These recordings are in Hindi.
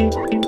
अस्सलाम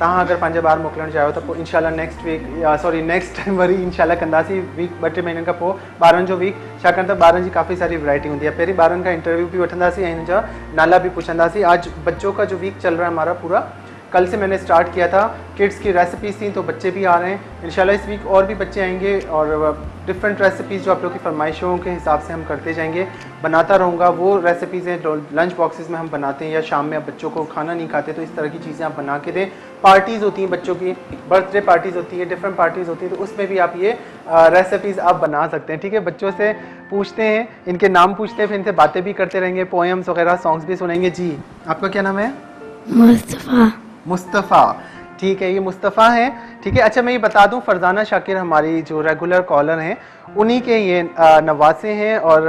तव्हां अगरि पंहिंजे ॿार मोकिलणु चाहियो त पोइ इनशाला नेक्स्ट वीक या सॉरी नेक्स्ट टाइम वरी इनशाला कंदासीं वीक ॿ टे महीननि खां पोइ ॿारनि जो वीक छाकाणि त ॿारनि जी काफ़ी सारी वैरायटी हूंदी आहे। पहिरीं ॿारनि खां इंटरव्यू बि वठंदासीं ऐं हिन जा नाला बि पुछंदासीं। आज बच्चों का जो वीक चल रहा है हमारा पूरा कल से मैंने स्टार्ट किया था किड्स की रेसिपीज़ थी तो बच्चे भी आ रहे हैं। इंशाल्लाह इस वीक और भी बच्चे आएँगे और डिफरेंट रेसिपीज़ जो आप लोग की फरमाइशों के हिसाब से हम करते जाएँगे। बनाता रहूँगा, वो रेसिपीज़ हैं, जो लंच बॉक्सेस में हम बनाते हैं या शाम में आप बच्चों को खाना नहीं खाते तो इस तरह की चीज़ें आप बना के दें। पार्टीज़ होती हैं बच्चों की बर्थडे पार्टीज़ होती है डिफरेंट पार्टीज़ होती हैं तो उसमें भी आप ये रेसिपीज़ आप बना सकते हैं। ठीक है, बच्चों से पूछते हैं, इनके नाम पूछते हैं, फिर इनसे बातें भी करते रहेंगे पोएम्स वगैरह सॉन्ग्स भी सुनेंगे। जी, आपका क्या नाम है? मुस्तफ़ा। मुस्तफ़ा। ठीक है ये मुस्तफ़ा हैं। ठीक है अच्छा मैं ये बता दूँ फरजाना शाकिर हमारी जो रेगुलर कॉलर हैं उन्हीं के ये नवासे हैं और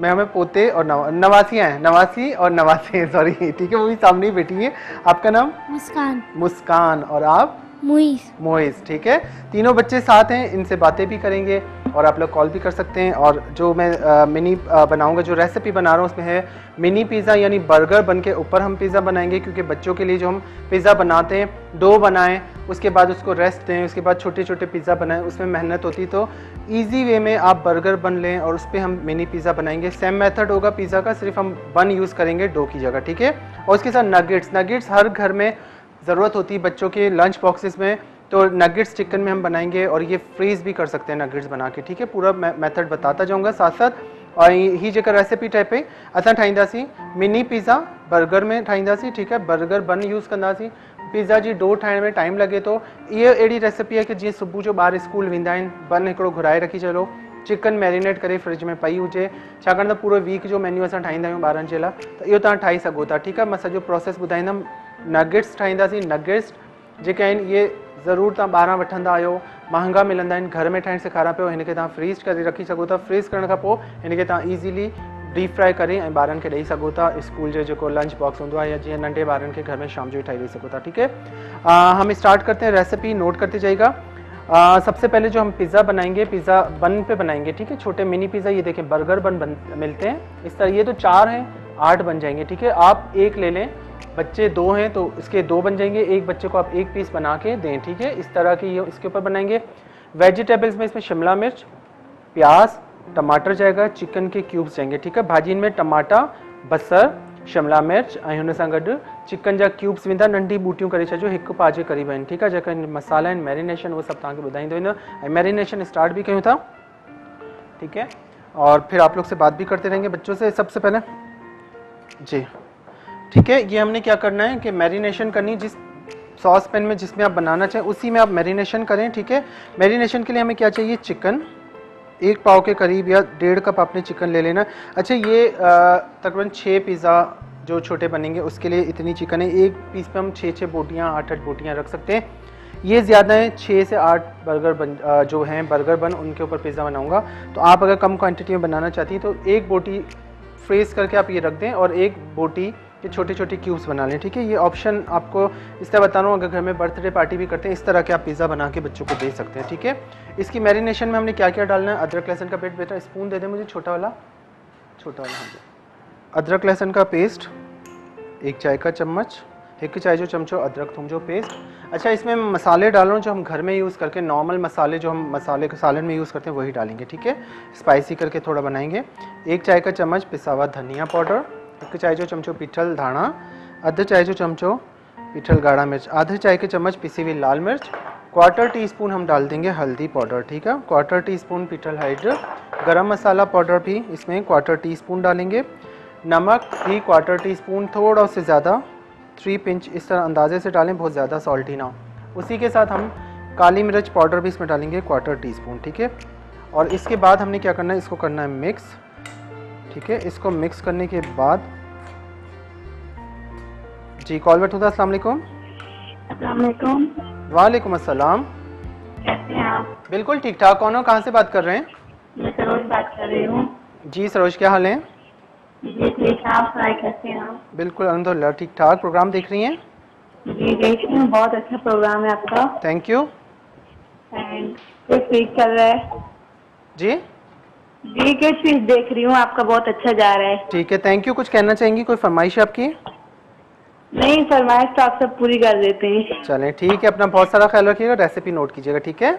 मैं हमें पोते और नवा, नवासियाँ हैं नवासी और नवासे हैं सॉरी ठीक है वो भी सामने ही बैठी है। आपका नाम? मुस्कान। मुस्कान। और आप? मुइस मोइस ठीक है तीनों बच्चे साथ हैं इनसे बातें भी करेंगे। और आप लोग कॉल भी कर सकते हैं और जो मैं अ, मिनी बनाऊँगा जो रेसिपी बना रहा हूँ उसमें है मिनी पिज़्ज़ा यानी बर्गर बन के ऊपर हम पिज़्ज़ा बनाएँगे क्योंकि बच्चों के लिए जो हम पिज़्ज़ा बनाते हैं डो बनाएँ उसके बाद उसको रेस्ट दें उसके बाद छोटे छोटे पिज़्ज़ा बनाएँ उसमें मेहनत होती तो ईजी वे में आप बर्गर बन लें और उस पर हम मिनी पिज़्ज़ा बनाएँगे। सेम मेथड होगा पिज़्ज़ा का सिर्फ़ हम बन यूज़ करेंगे डो की जगह ठीक है? और उसके साथ नगेट्स नगेट्स हर घर में ज़रूरत होती है बच्चों के लंच बॉक्सेस में। तो नगेट्स चिकन में हम बनाएँगे और ये फ्रीज़ भी कर सकते हैं नगेट्स बना के, ठीक है? पूरा मेथड बताता जाऊँगा साथ साथ और ही जेका रेसिपी टाइप है। असां ठाहींदासीं मिनी पिज़्ज़ा बर्गर में ठाहींदासीं ठीक है? बर्गर बन यूज़ कंदासीं पिज़्ज़ा जी डो ठाहिण में टाइम लॻे थो इहा अहिड़ी रेसिपी आहे कि जीअं सुबुह जो ॿार स्कूल वेंदा बन हिकिड़ो घुराए रखी छॾो चिकन मैरिनेट करे फ्रिज में पई छाकाणि त पूरो वीक जो मेन्यू असां ठाहींदा आहियूं ॿारनि जे लाइ, त इहो प्रोसेस ॿुधाईंदमि। नगेट्स ठाहींदासीं नगेट्स आहिनि इहे ज़रूरु तव्हां ॿाहिरां वठंदा आहियो। महांगा मिलंदा घर में ठाहिणु सेखारियाँ पियो हिनखे तव्हां फ्रीज़ करे रखी था। फ्रीज़ करण खां पोइ हिनखे ईज़ीली डीप फ्राई करे ऐं ॿारनि स्कूल जो जेको लंच बॉक्स आहे या जीअं नंढे खे घर में शाम जो ॾेई सघो था ठीक है? हम स्टार्ट करते हैं रेसिपी नोट करते जाएगा आ, सबसे पहले जो हम पिज़्ज़ा बनाएँगे पिज़्ज़ा बन पे बनाएँगे ठीक है? छोटे मिनी पिज़्ज़ा ये देखें बर्गर बन, बन मिलते हैं। इस तरह ये तो चार हैं आठ बन जाएँगे ठीक है? आप एक ले लें। बच्चे दो हैं तो इसके दो बन जाएँगे। एक बच्चे को आप एक पीस बना के दें, ठीक है? इस तरह की ये इसके ऊपर बनाएँगे। वेजिटेबल्स में इसमें शिमला मिर्च, प्याज, टमाटर जाएगा, चिकन के क्यूब्स जाएँगे, ठीक है? भाॼियुनि में टमाटा बसर, शिमला मिर्च ऐं हुन सां गॾु चिकन जा क्यूब्स वेंदा नंढी बूटियूं करे छॾिजो हिकु पाउ जे क़रीब आहिनि ठीकु आहे जेका मसाला आहिनि मैरिनेशन सभु तव्हांखे ॿुधाईंदो वेंदो ऐं मैरिनेशन स्टार्ट भी कयूं था? ठीक है? और फिर आप लोग से बात भी करते रहेंगे बच्चों से सबसे पहले। जी। ठीक है, ये हमने क्या करना है कि मैरिनेशन करनी जिस सॉस पैन में जिसमें आप बनाना चाहें, उसी में आप मैरिनेशन करें, ठीक है? मैरिनेशन के लिए हमें क्या चाहिए? चिकन एक पाव के करीब या डेढ़ कप आपने चिकन ले लेना अच्छा ये तकरीबन छः पिज़्ज़ा जो छोटे बनेंगे, उसके लिए इतनी चिकन है। एक पीस पे हम छः छः बोटियाँ, आठ आठ बोटियाँ रख सकते हैं। ये ज़्यादा है छः से आठ बर्गर बन जो हैं बर्गर बन उनके ऊपर पिज़्ज़ा बनाऊँगा। तो आप अगर कम क्वांटिटी में बनाना चाहती हैं तो एक बोटी फ्रेस करके आप ये रख दें और एक बोटी के छोटे छोटे क्यूब्स बना लें, ठीक है? ये ऑप्शन आपको इस तरह बता रहा हूँ, अगर घर में बर्थडे पार्टी भी करते हैं, इस तरह के आप पिज़्ज़ा बना के बच्चों को दे सकते हैं, ठीक है? इसकी मैरिनेशन में हमने क्या क्या डालना है? अदरक, लहसन का पेस्ट बेटा स्पून दे दें मुझे, छोटा वाला। छोटा वाला हाँ अदरक, लहसन का पेस्ट एक चाय का चम्मच, एक चाय जो चमचो, अदरक, थूम जो पेस्ट अच्छा इसमें मसाले डाल रहा हूँ, जो हम घर में यूज़ करके नॉर्मल मसाले जो हम मसाले के सालन में यूज़ करते हैं, वही डालेंगे, ठीक है? स्पाइसी करके थोड़ा बनाएँगे। एक चाय का चम्मच, पिसा हुआ धनिया पाउडर एक चाय जो चमचो पिठल धाणा अधु चाय जो चमचो पिठल गाढ़ा मिर्च। आधे चाय के चम्मच पिसी हुई लाल मिर्च। क्वार्टर टी स्पून हम डाल देंगे हल्दी पाउडर, ठीक है? क्वार्टर टी स्पून पिठल हाइड्र। गरम मसाला पाउडर भी इसमें क्वार्टर टी स्पून डालेंगे। नमक भी क्वार्टर टी स्पून थोड़ा उससे ज़्यादा थ्री पिंच इस तरह अंदाजे से डालें, बहुत ज़्यादा सॉल्टी ना हो। उसी के साथ हम काली मिर्च पाउडर भी इसमें डालेंगे क्वार्टर टी स्पून ठीक है? और इसके बाद हमने क्या करना है, इसको करना है मिक्स ठीक है इसको मिक्स करने के बाद। जी कॉल बैठ होता अस्सलाम वालेकुम। अस्सलाम वालेकुम। अस्सलाम। कैसे आप? बिल्कुल ठीक ठाक कौन हो कहाँ से बात कर रहे हैं? मैं सरोज बात कर रही हूँ। जी सरोज क्या हाल है? जी ठीक है आप कैसे हैं बिल्कुल अलहमदिल्ला ठीक ठाक प्रोग्राम देख रही हैं? जी देख रही हूँ बहुत अच्छा प्रोग्राम है आपका। थैंक यू एंड चल रहा है। जी। जी किस वीक देख रही हूँ आपका बहुत अच्छा जा रहा है। ठीक है थैंक यू कुछ कहना चाहेंगी कोई फरमाइश आपकी? नहीं फरमाइश तो आप सब पूरी कर देते हैं। चलें ठीक है अपना बहुत सारा ख्याल रखिएगा रेसिपी नोट कीजिएगा ठीक है?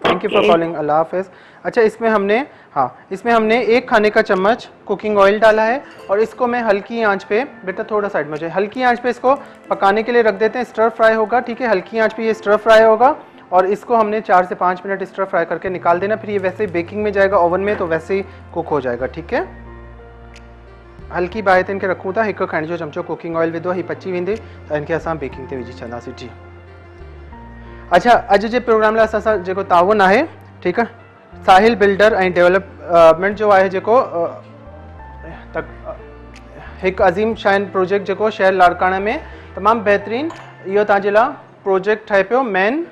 थैंक यू फॉर कॉलिंग अल्लाह हाफिज़ अच्छा इसमें हमने हाँ इसमें हमने एक खाने का चम्मच कुकिंग ऑयल डाला है और इसको मैं हल्की आँच पे बेटा थोड़ा साइड में जाए हल्की आँच पे इसको पकाने के लिए रख देते हैं स्टर फ्राई होगा ठीक है? हल्की आँच पे ये स्टर फ्राई होगा और इसको हमने चार से पाँच मिनट स्टर फ्राई करके निकाल देना फिर ये वैसे ही बेकिंग में जाएगा ओवन में तो वैसे ही कुक हो जाएगा ठीक है? हल्की बाहि इनखे रखूँ था हिकु खंड जो चमचो कुकिंग ऑयल विधो ही पची वेंदी त इनखे असां बेकिंग ते विझी छॾंदासीं जी अच्छा अज के प्रोग्राम लाइ असां सां ताउन आहे ठीकु आहे साहिल बिल्डर ऐं डेवलपमेंट जो है जेको अ, त हिकु अज़ीम शाइन प्रोजेक्ट जेको शहर लाड़काना में तमाम बेहतरीन यो लाइ प्रोजेक्ट ठहे पियो main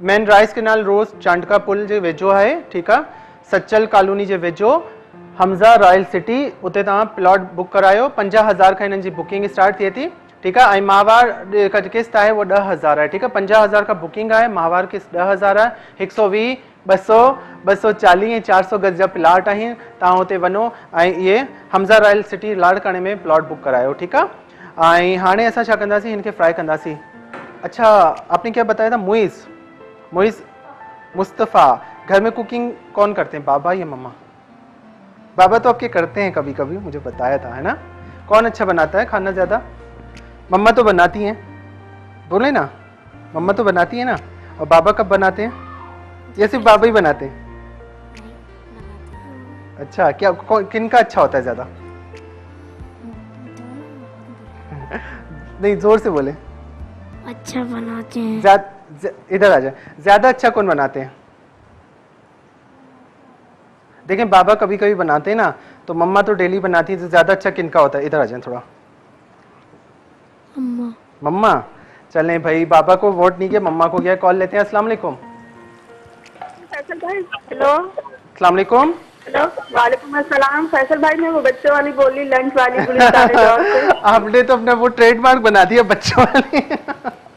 main rice canal road Chandka पुल जे वेझो आहे, ठीकु आहे सचल कॉलोनी जे वेझो, हमज़ा रॉयल सिटी, उते प्लॉट बुक करायो, पंजाह हज़ार हिननि जी बुकिंग स्टार्ट थिए थी, ठीकु ऐं माहवार जेका किस्त आहे, उहा ॾह हज़ार आहे, ठीकु आहे पंजाह हज़ार खां बुकिंग आहे, माहवार किस्त ॾह हज़ार आहे, हिकु सौ वीह, ॿ सौ ऐं चारि सौ गज जा प्लाट आहिनि, तव्हां हुते वञो हमज़ा रॉयल सिटी लाड़काणे में प्लॉट बुक करायो, ठीकु ऐं हाणे असां हिनखे फ्राई कंदासीं। अच्छा आपने क्या बताया था? मुइज़। मुइज़ मुस्तफ़ा घर में कुकिंग कौन करते हैं? बाबा या मम्मा? बाबा तो आपके करते हैं कभी कभी मुझे बताया था है ना? कौन अच्छा बनाता है खाना ज़्यादा? मम्मा तो बनाती हैं। बोले ना मम्मा तो बनाती है ना? और बाबा कब बनाते हैं? या सिर्फ़ बाबा ही बनाते हैं। अच्छा क्या कौन- का अच्छा होता है ज़्यादा? नहीं ज़ोर से बोले। अच्छा बनाते हैं। इधर आ जाए ज़्यादा अच्छा कौन बनाते हैं? देखें बाबा कभी कभी बनाते हैं ना तो मम्मा तो डेली बनाती है तो ज़्यादा अच्छा किनका होता है? इधर आ जाए थोड़ा। अम्मा मम्मा चलें भाई बाबा को वोट नहीं किया मम्मा को किया कॉल लेते हैं। अस्सलाम वालेकुम। फैसल भाई हेलो। अस्सलाम वालेकुम। वालेकुम अस्सलाम। फैसल भाई मैं वो बच्चों वाली बोली लंच वाली आपने तो अपना वो ट्रेडमार्क बना दिया बच्चों वाले।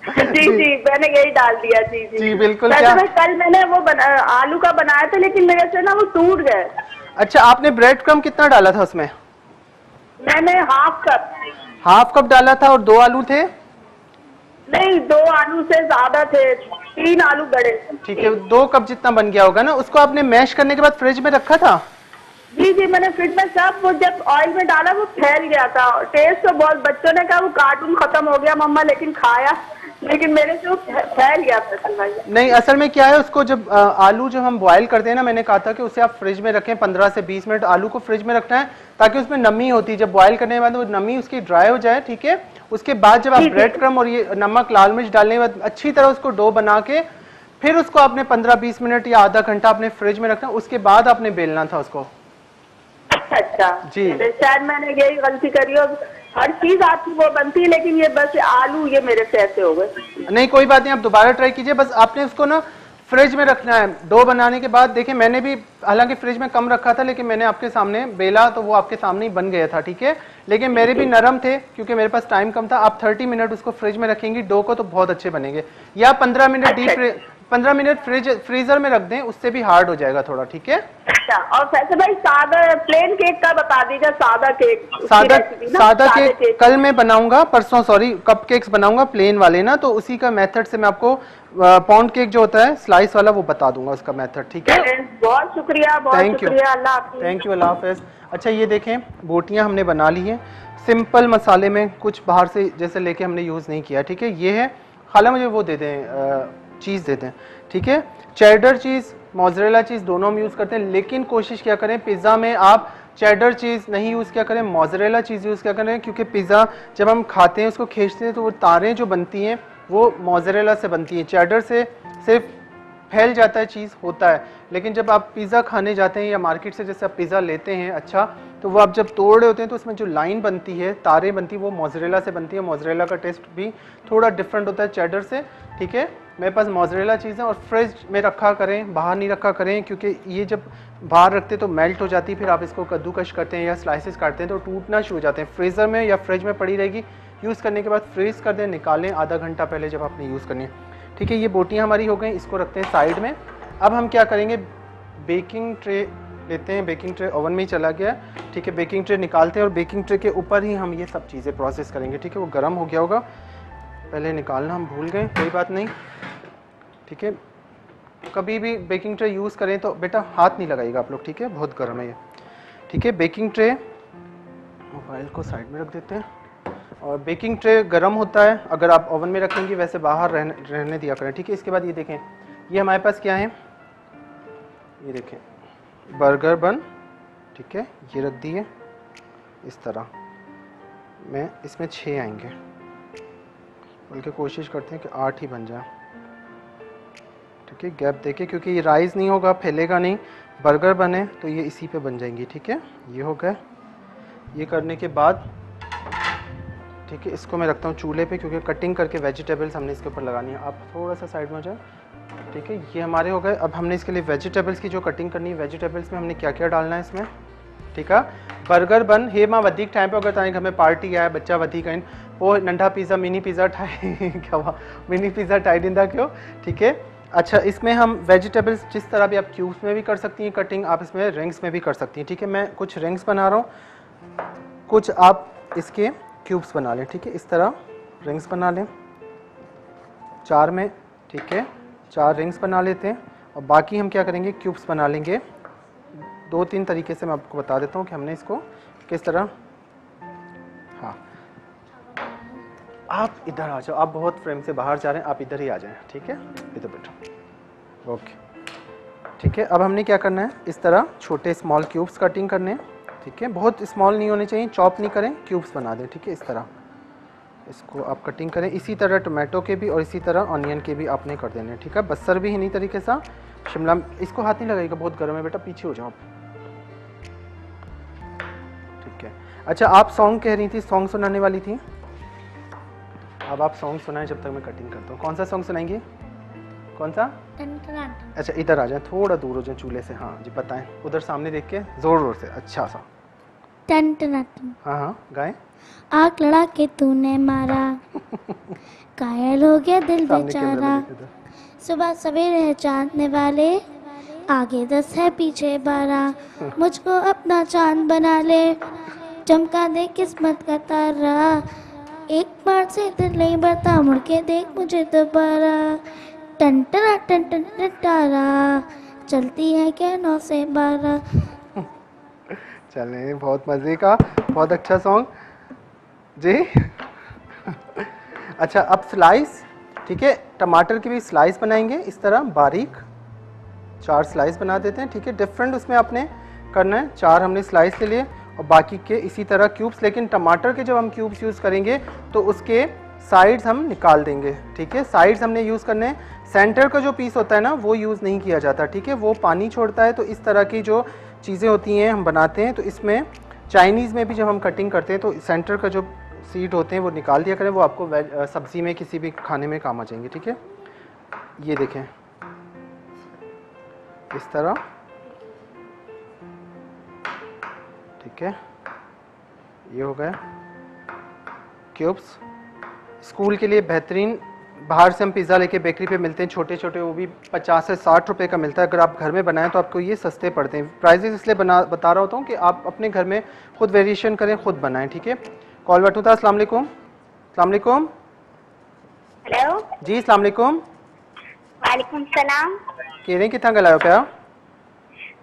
जी जी। मैंने यही डाल दिया जी जी। जी, बिल्कुल, क्या- मैं कल मैंने वो बना, आलू का बनाया था लेकिन मेरे से ना वो टूट गए। अच्छा आपने ब्रेड क्रम कितना डाला था उसमें? मैंने हाफ़ कप हाफ़ कप डाला था और दो आलू थे? नहीं दो आलू से ज़्यादा थे तीन आलू बड़े ठीक है दो कप जितना बन गया होगा ना उसको आपने मैश करने के बाद फ्रिज में रखा था? जी जी मैंने फ्रिज में सब वो जब ऑयल में डाला वो फैल गया था। टेस्ट तो बहुत बच्चों ने कहा वो कार्टून खत्म हो गया मम्मा लेकिन खाया। लेकिन मेरे से फैल गया भाई नहीं असल में क्या है उसको जब आलू जब हम बॉयल करते हैं ना मैंने कहा था कि उसे आप फ्रिज में रखें 15 से 20 मिनट। आलू को फ्रिज में रखना है ताकि उसमें नमी होती है जब बॉयल करने के बाद वो नमी उसकी ड्राई हो जाए ठीक है? उसके बाद जब आप ब्रेड क्रम और ये नमक लाल मिर्च डालने के बाद अच्छी तरह उसको डो बना के फिर उसको आपने 15-20 मिनट या आधा घंटा अपने फ्रिज में रखना उसके बाद आपने बेलना था उसको। अच्छा। अच्छा जी। शायद मैंने यही गलती करी और हर चीज़ आपकी वो बनती है लेकिन ये बस आलू ये मेरे से ऐसे हो गए। नहीं कोई बात नहीं आप दोबारा ट्राई कीजिए। बस आपने उसको ना फ्रिज में रखना है। डो बनाने के बाद देखिए मैंने भी हालाँकि फ्रिज में कम रखा था लेकिन मैंने आपके सामने बेला तो वो आपके सामने ही बन गया था ठीक है? लेकिन मेरे भी नरम थे क्योंकि मेरे पास टाइम कम था। आप 30 मिनट उसको फ्रिज में रखेंगी डो को तो बहुत अच्छे बनेंगे। या 15 मिनट डीप पंद्रह मिनट फ्रिज फ्रीजर में रख दें उससे भी हार्ड हो जाएगा थोड़ा ठीक है? अच्छा और वैसे भाई सादा प्लेन केक का बता दीजिए सादा केक सादा ना, सादा सादे केक कल मैं बनाऊँगा परसों सॉरी कप केक्स बनाऊँगा प्लेन वाले ना तो उसी का मेथड से मैं आपको पाउंड केक जो होता है स्लाइस वाला वो बता दूँगा उसका मेथड ठीक है? बहुत शुक्रिया बहुत. शुक्रिया अल्लाह थैंक यू अल्लाह हाफिज़। अच्छा ये देखें बोटियाँ हमने बना ली हैं। सिंपल मसाले में कुछ बाहर से जैसे लेके हमने यूज़ नहीं किया ठीक है? ये है खाला मुझे वो दे दें चीज़ देते हैं, ठीक है? चेडर चीज़ मोजरेला चीज़ दोनों हम यूज़ करते हैं, लेकिन कोशिश क्या करें पिज़्ज़ा में आप चेडर चीज़ नहीं यूज़ क्या करें मोजरेला चीज़ यूज़ क्या करें, क्योंकि पिज़्ज़ा जब हम खाते हैं, उसको खींचते हैं तो वो तारें जो बनती हैं, वो मोजरेला से बनती हैं। चेडर से सिर्फ़ फैल जाता है चीज़ होता है। लेकिन जब आप पिज़्ज़ा खाने जाते हैं या मार्केट से जैसे आप पिज़्ज़ा लेते हैं अच्छा तो वो आप जब तोड़ रहे होते हैं तो उसमें जो लाइन बनती है, तारे बनती है, वो मोजरेला से बनती है। मोजरेला का टेस्ट भी थोड़ा डिफरेंट होता है चेडर से, ठीक है? मेरे पास मोजरेला चीज़ है और फ्रिज में रखा करें, बाहर नहीं रखा करें, क्योंकि ये जब बाहर रखते तो मेल्ट हो जाती है, फिर आप इसको कद्दूकश करते हैं या स्लाइसेस काटते हैं तो टूटना शुरू हो जाते हैं। फ्रीज़र में या फ्रिज में पड़ी रहेगी यूज़ करने के बाद फ्रीज़ कर दें, निकालें आधा घंटा पहले जब आपने यूज़ करनी है। ठीक है, ये बोटियाँ हमारी हो गई, इसको रखते हैं साइड में। अब हम क्या करेंगे? बेकिंग ट्रे लेते हैं बेकिंग ट्रे ओवन में ही चला गया ठीक है बेकिंग ट्रे निकालते हैं और बेकिंग ट्रे के ऊपर ही हम ये सब चीज़ें प्रोसेस करेंगे। ठीक है, वो गर्म हो गया होगा। पहले निकालना, हम भूल गए, कोई बात नहीं। ठीक है? कभी भी बेकिंग ट्रे यूज़ करें तो बेटा हाथ नहीं लगाइएगा आप लोग, ठीक है? बहुत गर्म है ये। ठीक है बेकिंग ट्रे मोबाइल को साइड में रख देते हैं। और बेकिंग ट्रे गर्म होता है, अगर आप ओवन में रखेंगे वैसे बाहर रहने रहने दिया करें, ठीक है? इसके बाद ये देखें, ये हमारे पास क्या है? ये देखें बर्गर बन ठीक है? ये रख दिए, इस तरह। में, इसमें छः आएँगे। बल्कि कोशिश करते हैं कि आठ ही बन जाए। ठीक है गैप देके, क्योंकि ये राइस नहीं होगा, फैलेगा नहीं बर्गर बने तो ये इसी पे बन जाएँगी, ठीक है? ये हो गया। ये करने के बाद, ठीक है, इसको मैं रखता हूँ चूल्हे पे, क्योंकि कटिंग करके वेजिटेबल्स हमने इसके ऊपर लगानी है। आप थोड़ा सा साइड में जाए ठीक है? ये हमारे हो गए। अब हमने इसके लिए वेजिटेबल्स की जो कटिंग करनी है वेजिटेबल्स में हमने क्या क्या डालना है इसमें? ठीक है? बर्गर बन, हे माँ, वधीक टाइम पे अगर तव्हांजे घर में पार्टी आहे बच्चा वधीक आहिनि पोइ नंढा पिज़्ज़ा मिनी पिज़्ज़ा ठाहे क्या हुआ? मिनी पिज़्ज़ा ठाहे ॾींदा कयो? ठीक है? अच्छा इसमें हम वेजिटेबल्स जिस तरह भी आप क्यूब्स में भी कर सकती हैं कटिंग आप इसमें रिंग्स में भी कर सकती हैं, ठीक है? मैं कुछ रिंग्स बना रहा हूँ। कुछ आप इसके क्यूब्स बना लें, ठीक है? इस तरह रिंग्स बना लें। चार में, ठीक है? चार रिंग्स बना लेते हैं। और बाकी हम क्या करेंगे? क्यूब्स बना लेंगे। दो तीन तरीके से मैं आपको बता देता हूँ कि हमने इसको किस तरह हाँ। आप इधर आ जाओ। आप बहुत फ्रेम से बाहर जा रहे हैं, आप इधर ही आ जाएँ, ठीक है? इधर बैठो। ओके। ठीक है, अब हमने क्या करना है? इस तरह छोटे स्मॉल क्यूब्स कटिंग करने हैं, ठीक है? बहुत स्मॉल नहीं होने चाहिए चॉप नहीं करें क्यूब्स बना दें, ठीक है? इस तरह। इसको आप कटिंग करें। इसी तरह टोमेटो के भी और इसी तरह ऑनियन के भी आपने कर देने ठीक है? बसर भी इन्हीं तरीके से। शिमला इसको हाथ नहीं लगाइएगा, बहुत गर्म है बेटा, पीछे हो जाओ आप। ठीक है। अच्छा आप सॉन्ग कह रही थी सॉन्ग सुनाने वाली थी? अब आप सॉन्ग सुनाएँ जब तक मैं कटिंग करता हूँ। कौन सा सॉन्ग सुनाएँगी? कौन सा? अच्छा इधर आ जाए थोड़ा दूर हो जाए चूल्हे से। हाँ जी बताएँ। उधर सामने देख के ज़ोर ज़ोर से अच्छा सा। टन टन टन हाँ हाँ गाएँ। आग लड़ा के तूने मारा। कायल हो गया दिल बेचारा। सुबह सवेरे है चांदने वाले। आगे दस है पीछे बारह। मुझको अपना चाँद बना ले। चमका दे किस्मत का तारा। एक बार से दिल नहीं बढ़ता मुड़ के देख मुझे दोबारा। टन टना, टन टन तारा चलती है क्या नौ से बारह? चलें, बहुत मज़े का, बहुत अच्छा सॉन्ग जी? अच्छा अब स्लाइस ठीक है, टमाटर की भी स्लाइस बनाएँगे, इस तरह, बारीक। चार स्लाइस बना देते हैं, ठीक है डिफरेंट उसमें आपने करना है। चार हमने स्लाइस ले लिए। और बाकी के इसी तरह क्यूब्स लेकिन टमाटर के जब हम क्यूब्स यूज़ करेंगे तो उसके साइड्स हम निकाल देंगे, ठीक है? साइड्स हमने यूज़ करने सेंटर का जो पीस होता है ना, वो यूज़ नहीं किया जाता, ठीक है? वो पानी छोड़ता है तो इस तरह की जो चीज़ें होती हैं, हम बनाते हैं तो इसमें चाइनीज़ में भी जब हम कटिंग करते हैं तो सेंटर का जो सीड होते हैं, वो निकाल दिया करें, वो आपको सब्ज़ी में, किसी भी खाने में काम आ जाएँगे, ठीक है? ये देखें। इस तरह। ठीक है? ये हो गया। क्यूब्स। स्कूल के लिए बेहतरीन बाहर से हम पिज़्ज़ा लेके बेकरी पे मिलते हैं छोटे छोटे वो भी 50 से 60 रुपए का मिलता है। अगर आप घर में बनाएँ तो आपको ये सस्ते पड़ते हैं। प्राइजेस इसलिए बना बता रहा होता हूँ कि आप अपने घर में खुद वेरिएशन करें खुद बनाएँ ठीक है? कॉल वठूं था अस्सलाम वालेकुम। अस्सलाम वालेकुम। हेलो जी अस्सलाम वालेकुम। वालेकुम सलाम। कहिड़े किथां ॻाल्हायो पिया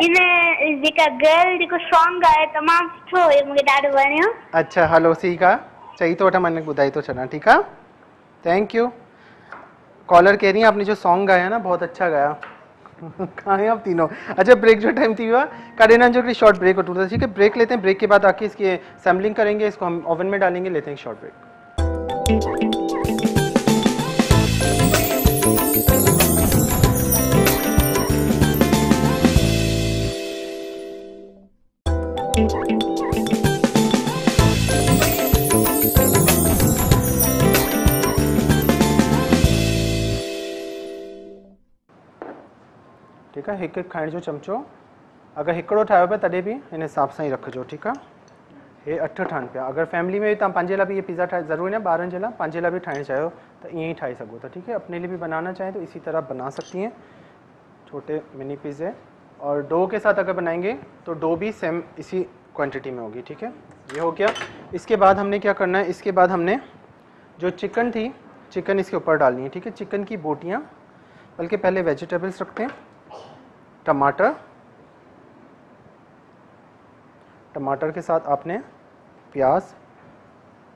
इन जेका गर्ल जेको सॉन्ग आहे, तमामु सुठो हुयो मूंखे ॾाढो वणियो। अच्छा हलो ठीक आहे चई थो वठां ॿुधाई थो छॾां, ठीकु आहे थैंक यू कॉलर कह रही आपने जो सॉन्ग गाया ना, बहुत अच्छा गाया। कहाँ हैं आप तीनों? अच्छा ब्रेक जो टाइम थी हुआ जो शॉर्ट ब्रेक ठीक है ब्रेक लेते हैं ब्रेक के बाद आके इसकी सैम्पलिंग करेंगे, इसको हम ओवन में डालेंगे, लेते हैं शॉर्ट ब्रेक ठीकु आहे हिकु हिकु खाइण जो चमचो। अगरि हिकिड़ो ठाहियो पिया, तॾहिं बि हिन हिसाब सां ई रखिजो, ठीकु हे अठ ठहनि पिया। अगरि फैमिली में तव्हां पंहिंजे लाइ बि इहे पिज़्ज़ा ज़रूरी न, ॿारनि जे लाइ, पंहिंजे लाइ बि त ईअं ई ठाहे सघो था, ठीक है? अपने लिए भी बनाना चाहें तो इसी तरह बना सकती हैं। छोटे मिनी पिज़्ज़े और डो के साथ अगर बनाएँगे तो डो भी सेम इसी क्वांटिटी में होगी, ठीक है? ये हो गया। इसके बाद हमने क्या करना है? इसके बाद हमने जो चिकन थी चिकन इसके ऊपर डालनी है, ठीक है? चिकन की बोटियाँ, बल्कि पहले वेजिटेबल्स रखते हैं। टमाटर टमाटर के साथ आपने प्याज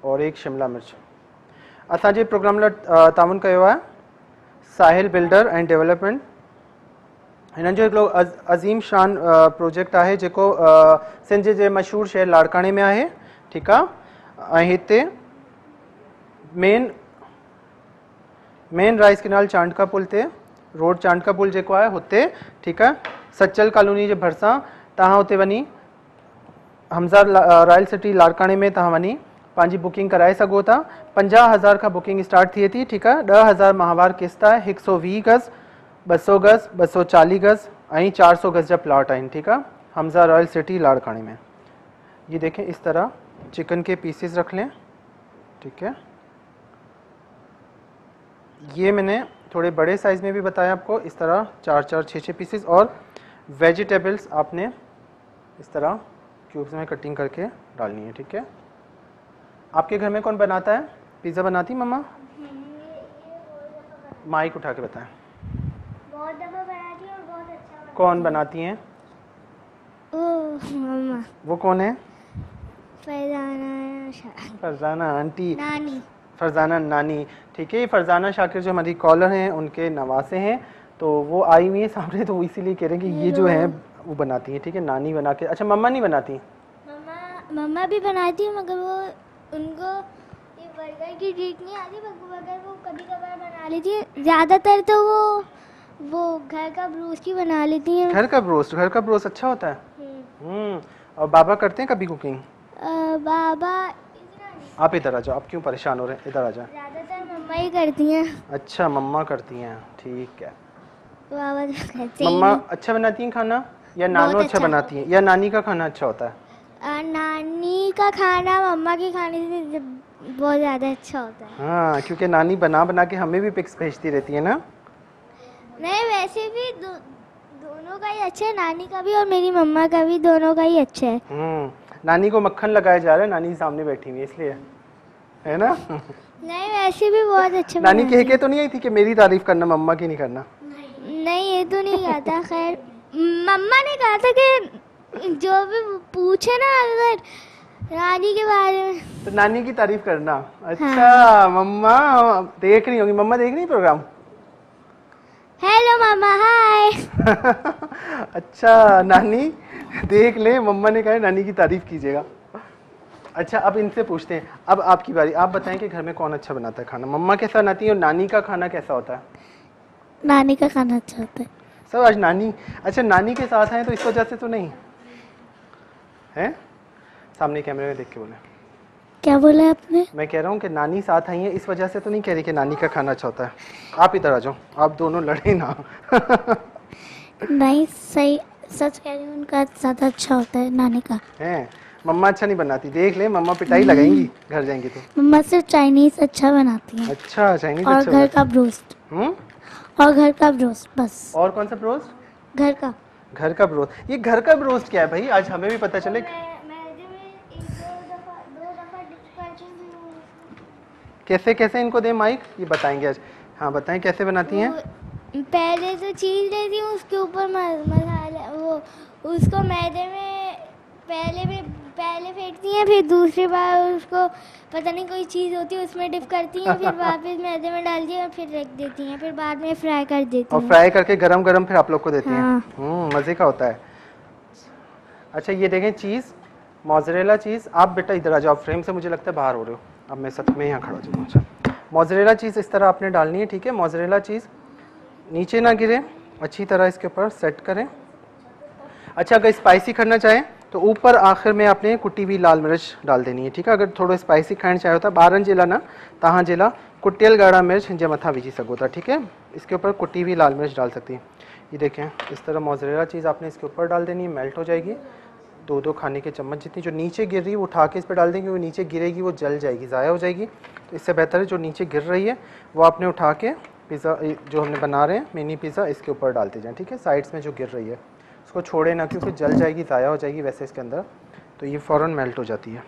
और एक शिमला मिर्च। असांजे प्रोग्राम ताउन कयो आहे साहिल बिल्डर एंड डेवलपमेंट। हिननि जो अज़ अज़ीम शान प्रोजेक्ट जेको अ, सिंध जे मशहूरु शहर लाड़काणे में आहे ठीकु ऐं हिते main main rice canal Chandka पुल ते रोड चांडका पुल जेको आहे, हुते, ठीकु आहे? सचल कॉलोनी जे भरिसां, तव्हां हुते वञी हमज़ा रॉयल सिटी लाड़काणे में तव्हां वञी, पंहिंजी बुकिंग कराए सघो था। पंजाह हज़ार खां बुकिंग स्टार्ट थिए थी, ठीकु आहे? ॾह हज़ार माहवार किस्त आहे, हिकु सौ वीह गज़, ॿ सौ गज़, ॿ सौ चालीह गज़, ऐं चारि सौ गज़ जा प्लॉट आहिनि, ठीकु आहे? हमज़ा रॉयल सिटी लाड़काणे में। ये देखें, इस तरह चिकन के पीसेस रख लें, ठीक है? ये मैंने थोड़े बड़े साइज़ में भी बताया आपको। इस तरह चार चार छः छः पीसेस और वेजिटेबल्स आपने इस तरह क्यूब्स में कटिंग करके डालनी है ठीक है? आपके घर में कौन बनाता है? पिज़्ज़ा बनाती मम्मा? माइक उठा के बताएँ। बहुत दफ़ा बनाती और बहुत अच्छा कौन बनाती हैं? मम्मा। वो कौन है? फरजाना आंटी। नानी। फरजाना नानी ठीक है? ये फरजाना शाकिर जो हमारी कॉलर हैं उनके नवासे हैं तो वो आई हुई है सामने तो इसीलिए कह रहे हैं कि ये जो है वो बनाती है ठीक है? नानी बना के अच्छा मम्मा नहीं बनाती? मम्मा मम्मा भी बनाती है मगर वो उनको ये बर्गर की ट्रीट नहीं आती मगर वो कभी कभार बना लेती है ज़्यादातर तो वो वो घर का ब्रूस्ट ही बना लेती हैं। घर का ब्रोस्ट घर का ब्रोस्ट अच्छा होता है? हम्म। हम्म और बाबा करते हैं कभी कुकिंग बाबा आप इधर आ जाओ आप क्यों परेशान हो रहे हैं? इधर आ जाओ। ज़्यादातर मम्मा ही करती हैं। अच्छा मम्मा करती हैं ठीक है। तो मम्मा अच्छा बनाती हैं खाना? या नानो अच्छा अच्छा। बनाती हैं? या नानी का खाना अच्छा होता है? नानी का खाना मम्मा के खाने से बहुत ज़्यादा अच्छा होता है। हाँ क्योंकि नानी बना बना के हमें भी पिक्स भेजती रहती है ना? नहीं वैसे भी दो, दोनों का ही अच्छा है नानी का भी और मेरी मम्मा का भी दोनों का ही अच्छा है। हम्म। नानी को मक्खन लगाया जा रहा है नानी सामने बैठी हुई है इसलिए। है ना? नहीं वैसे भी बहुत अच्छा नानी कह के तो नहीं आई थी कि मेरी तारीफ़ करना मम्मा की नहीं करना? नहीं ये तो नहीं कहा था खैर मम्मा ने कहा था कि जो भी पूछे ना अगर रानी के बारे में। तो नानी की तारीफ़ करना। अच्छा हाँ। मम्मा देख रही होगी मम्मा देख रही प्रोग्राम? हेलो मामा हाय अच्छा नानी? देख ले मम्मा ने कहा है, नानी की तारीफ़ कीजिएगा। अच्छा अब इनसे पूछते हैं। अब आपकी बारी। आप बताएँ कि घर में कौन अच्छा बनाता है खाना? मम्मा कैसा बनाती है और नानी का खाना कैसा होता है? नानी का खाना अच्छा होता है। सब आज नानी। अच्छा नानी के साथ हैं तो इस वजह से तो नहीं? है? सामने कैमरे में देख के बोले। क्या बोला आपने? मैं कह रहा हूँ कि नानी साथ आई है इस वजह से तो नहीं कह रही कि नानी का खाना अच्छा होता है। आप इधर आ जाओ। आप दोनों लड़े ना। नहीं सही। सच कह रही हूँ उनका ज़्यादा अच्छा होता है नानी का। हैं मम्मा अच्छा नहीं बनाती देख ले मम्मा पिटाई लगाएँगी घर जाएँगी तो। मम्मा सिर्फ़ चाइनीज़ अच्छा बनाती हैं। अच्छा चाइनीज़ और अच्छा घर का ब्रोस्ट हम्म? और घर का ब्रोस्ट बस। और कौन सा ब्रोस्ट घर का। घर का ब्रोस्ट ये घर का ब्रोस्ट क्या है भाई? आज हमें भी पता चले। कैसे कैसे इनको दे माइक? ये बताएँगे आज। हाँ बताएँ कैसे बनाती हैं? पहले तो चीज़ लेती हूँ उसके ऊपर मसाला वो उसको मैदे में पहले भी पहले फेंटती हैं फिर दूसरी बार उसको पता नहीं कोई चीज़ होती है उसमें डिप करती हैं फिर वापस मैदे में डालती हैं और फिर रख देती हैं फिर बाद में फ्राई कर देती और फ्राई करके गरम गरम फिर आप लोग को देती हैं। हाँ। हम्म मज़े का होता है। अच्छा ये देखें चीज़ मोजरेला चीज़ आप बेटा इधर आ जाओ फ्रेम से मुझे लगता है बाहर हो रहे हो। अब मैं सच में यहाँ खड़ा हो जाऊँ अच्छा मोजरेला चीज़ इस तरह आपने डालनी है ठीक है? मोजरेला चीज़ नीचे ना गिरे, अच्छी तरह इसके ऊपर सेट करें। अच्छा अगर स्पाइसी करना चाहें तो ऊपर आखिर में आपने कुटी हुई लाल मिर्च डाल देनी है, ठीक है? अगर थोड़ा स्पाइसी खाइण चाहियो था ॿारनि जे लाइ न तव्हां जे लाइ कुटियल ॻाढ़ा मिर्च हिन जे मथां विझी सघो था, ठीक है? इसके ऊपर कुटी हुई लाल मिर्च डाल सकती हैं। ये देखें, इस तरह मोजरेला चीज़ आपने इसके ऊपर डाल देनी है मेल्ट हो जाएगी। दो दो खाने के चम्मच जितनी जो नीचे गिर रही है, वो उठा के इस पर डाल देंगे, वो नीचे गिरेगी, वो जल जाएगी, ज़ाया हो जाएगी। तो इससे बेहतर है, जो नीचे गिर रही है, वो आपने उठा के पिज़्ज़ा जो हमने बना रहे हैं मिनी पिज़्ज़ा इसके ऊपर डालते जाएँ ठीक है? साइड्स में जो गिर रही है उसको छोड़े ना क्योंकि जल जाएगी ज़ाया हो जाएगी वैसे इसके अंदर तो ये फ़ौरन मेल्ट हो जाती है।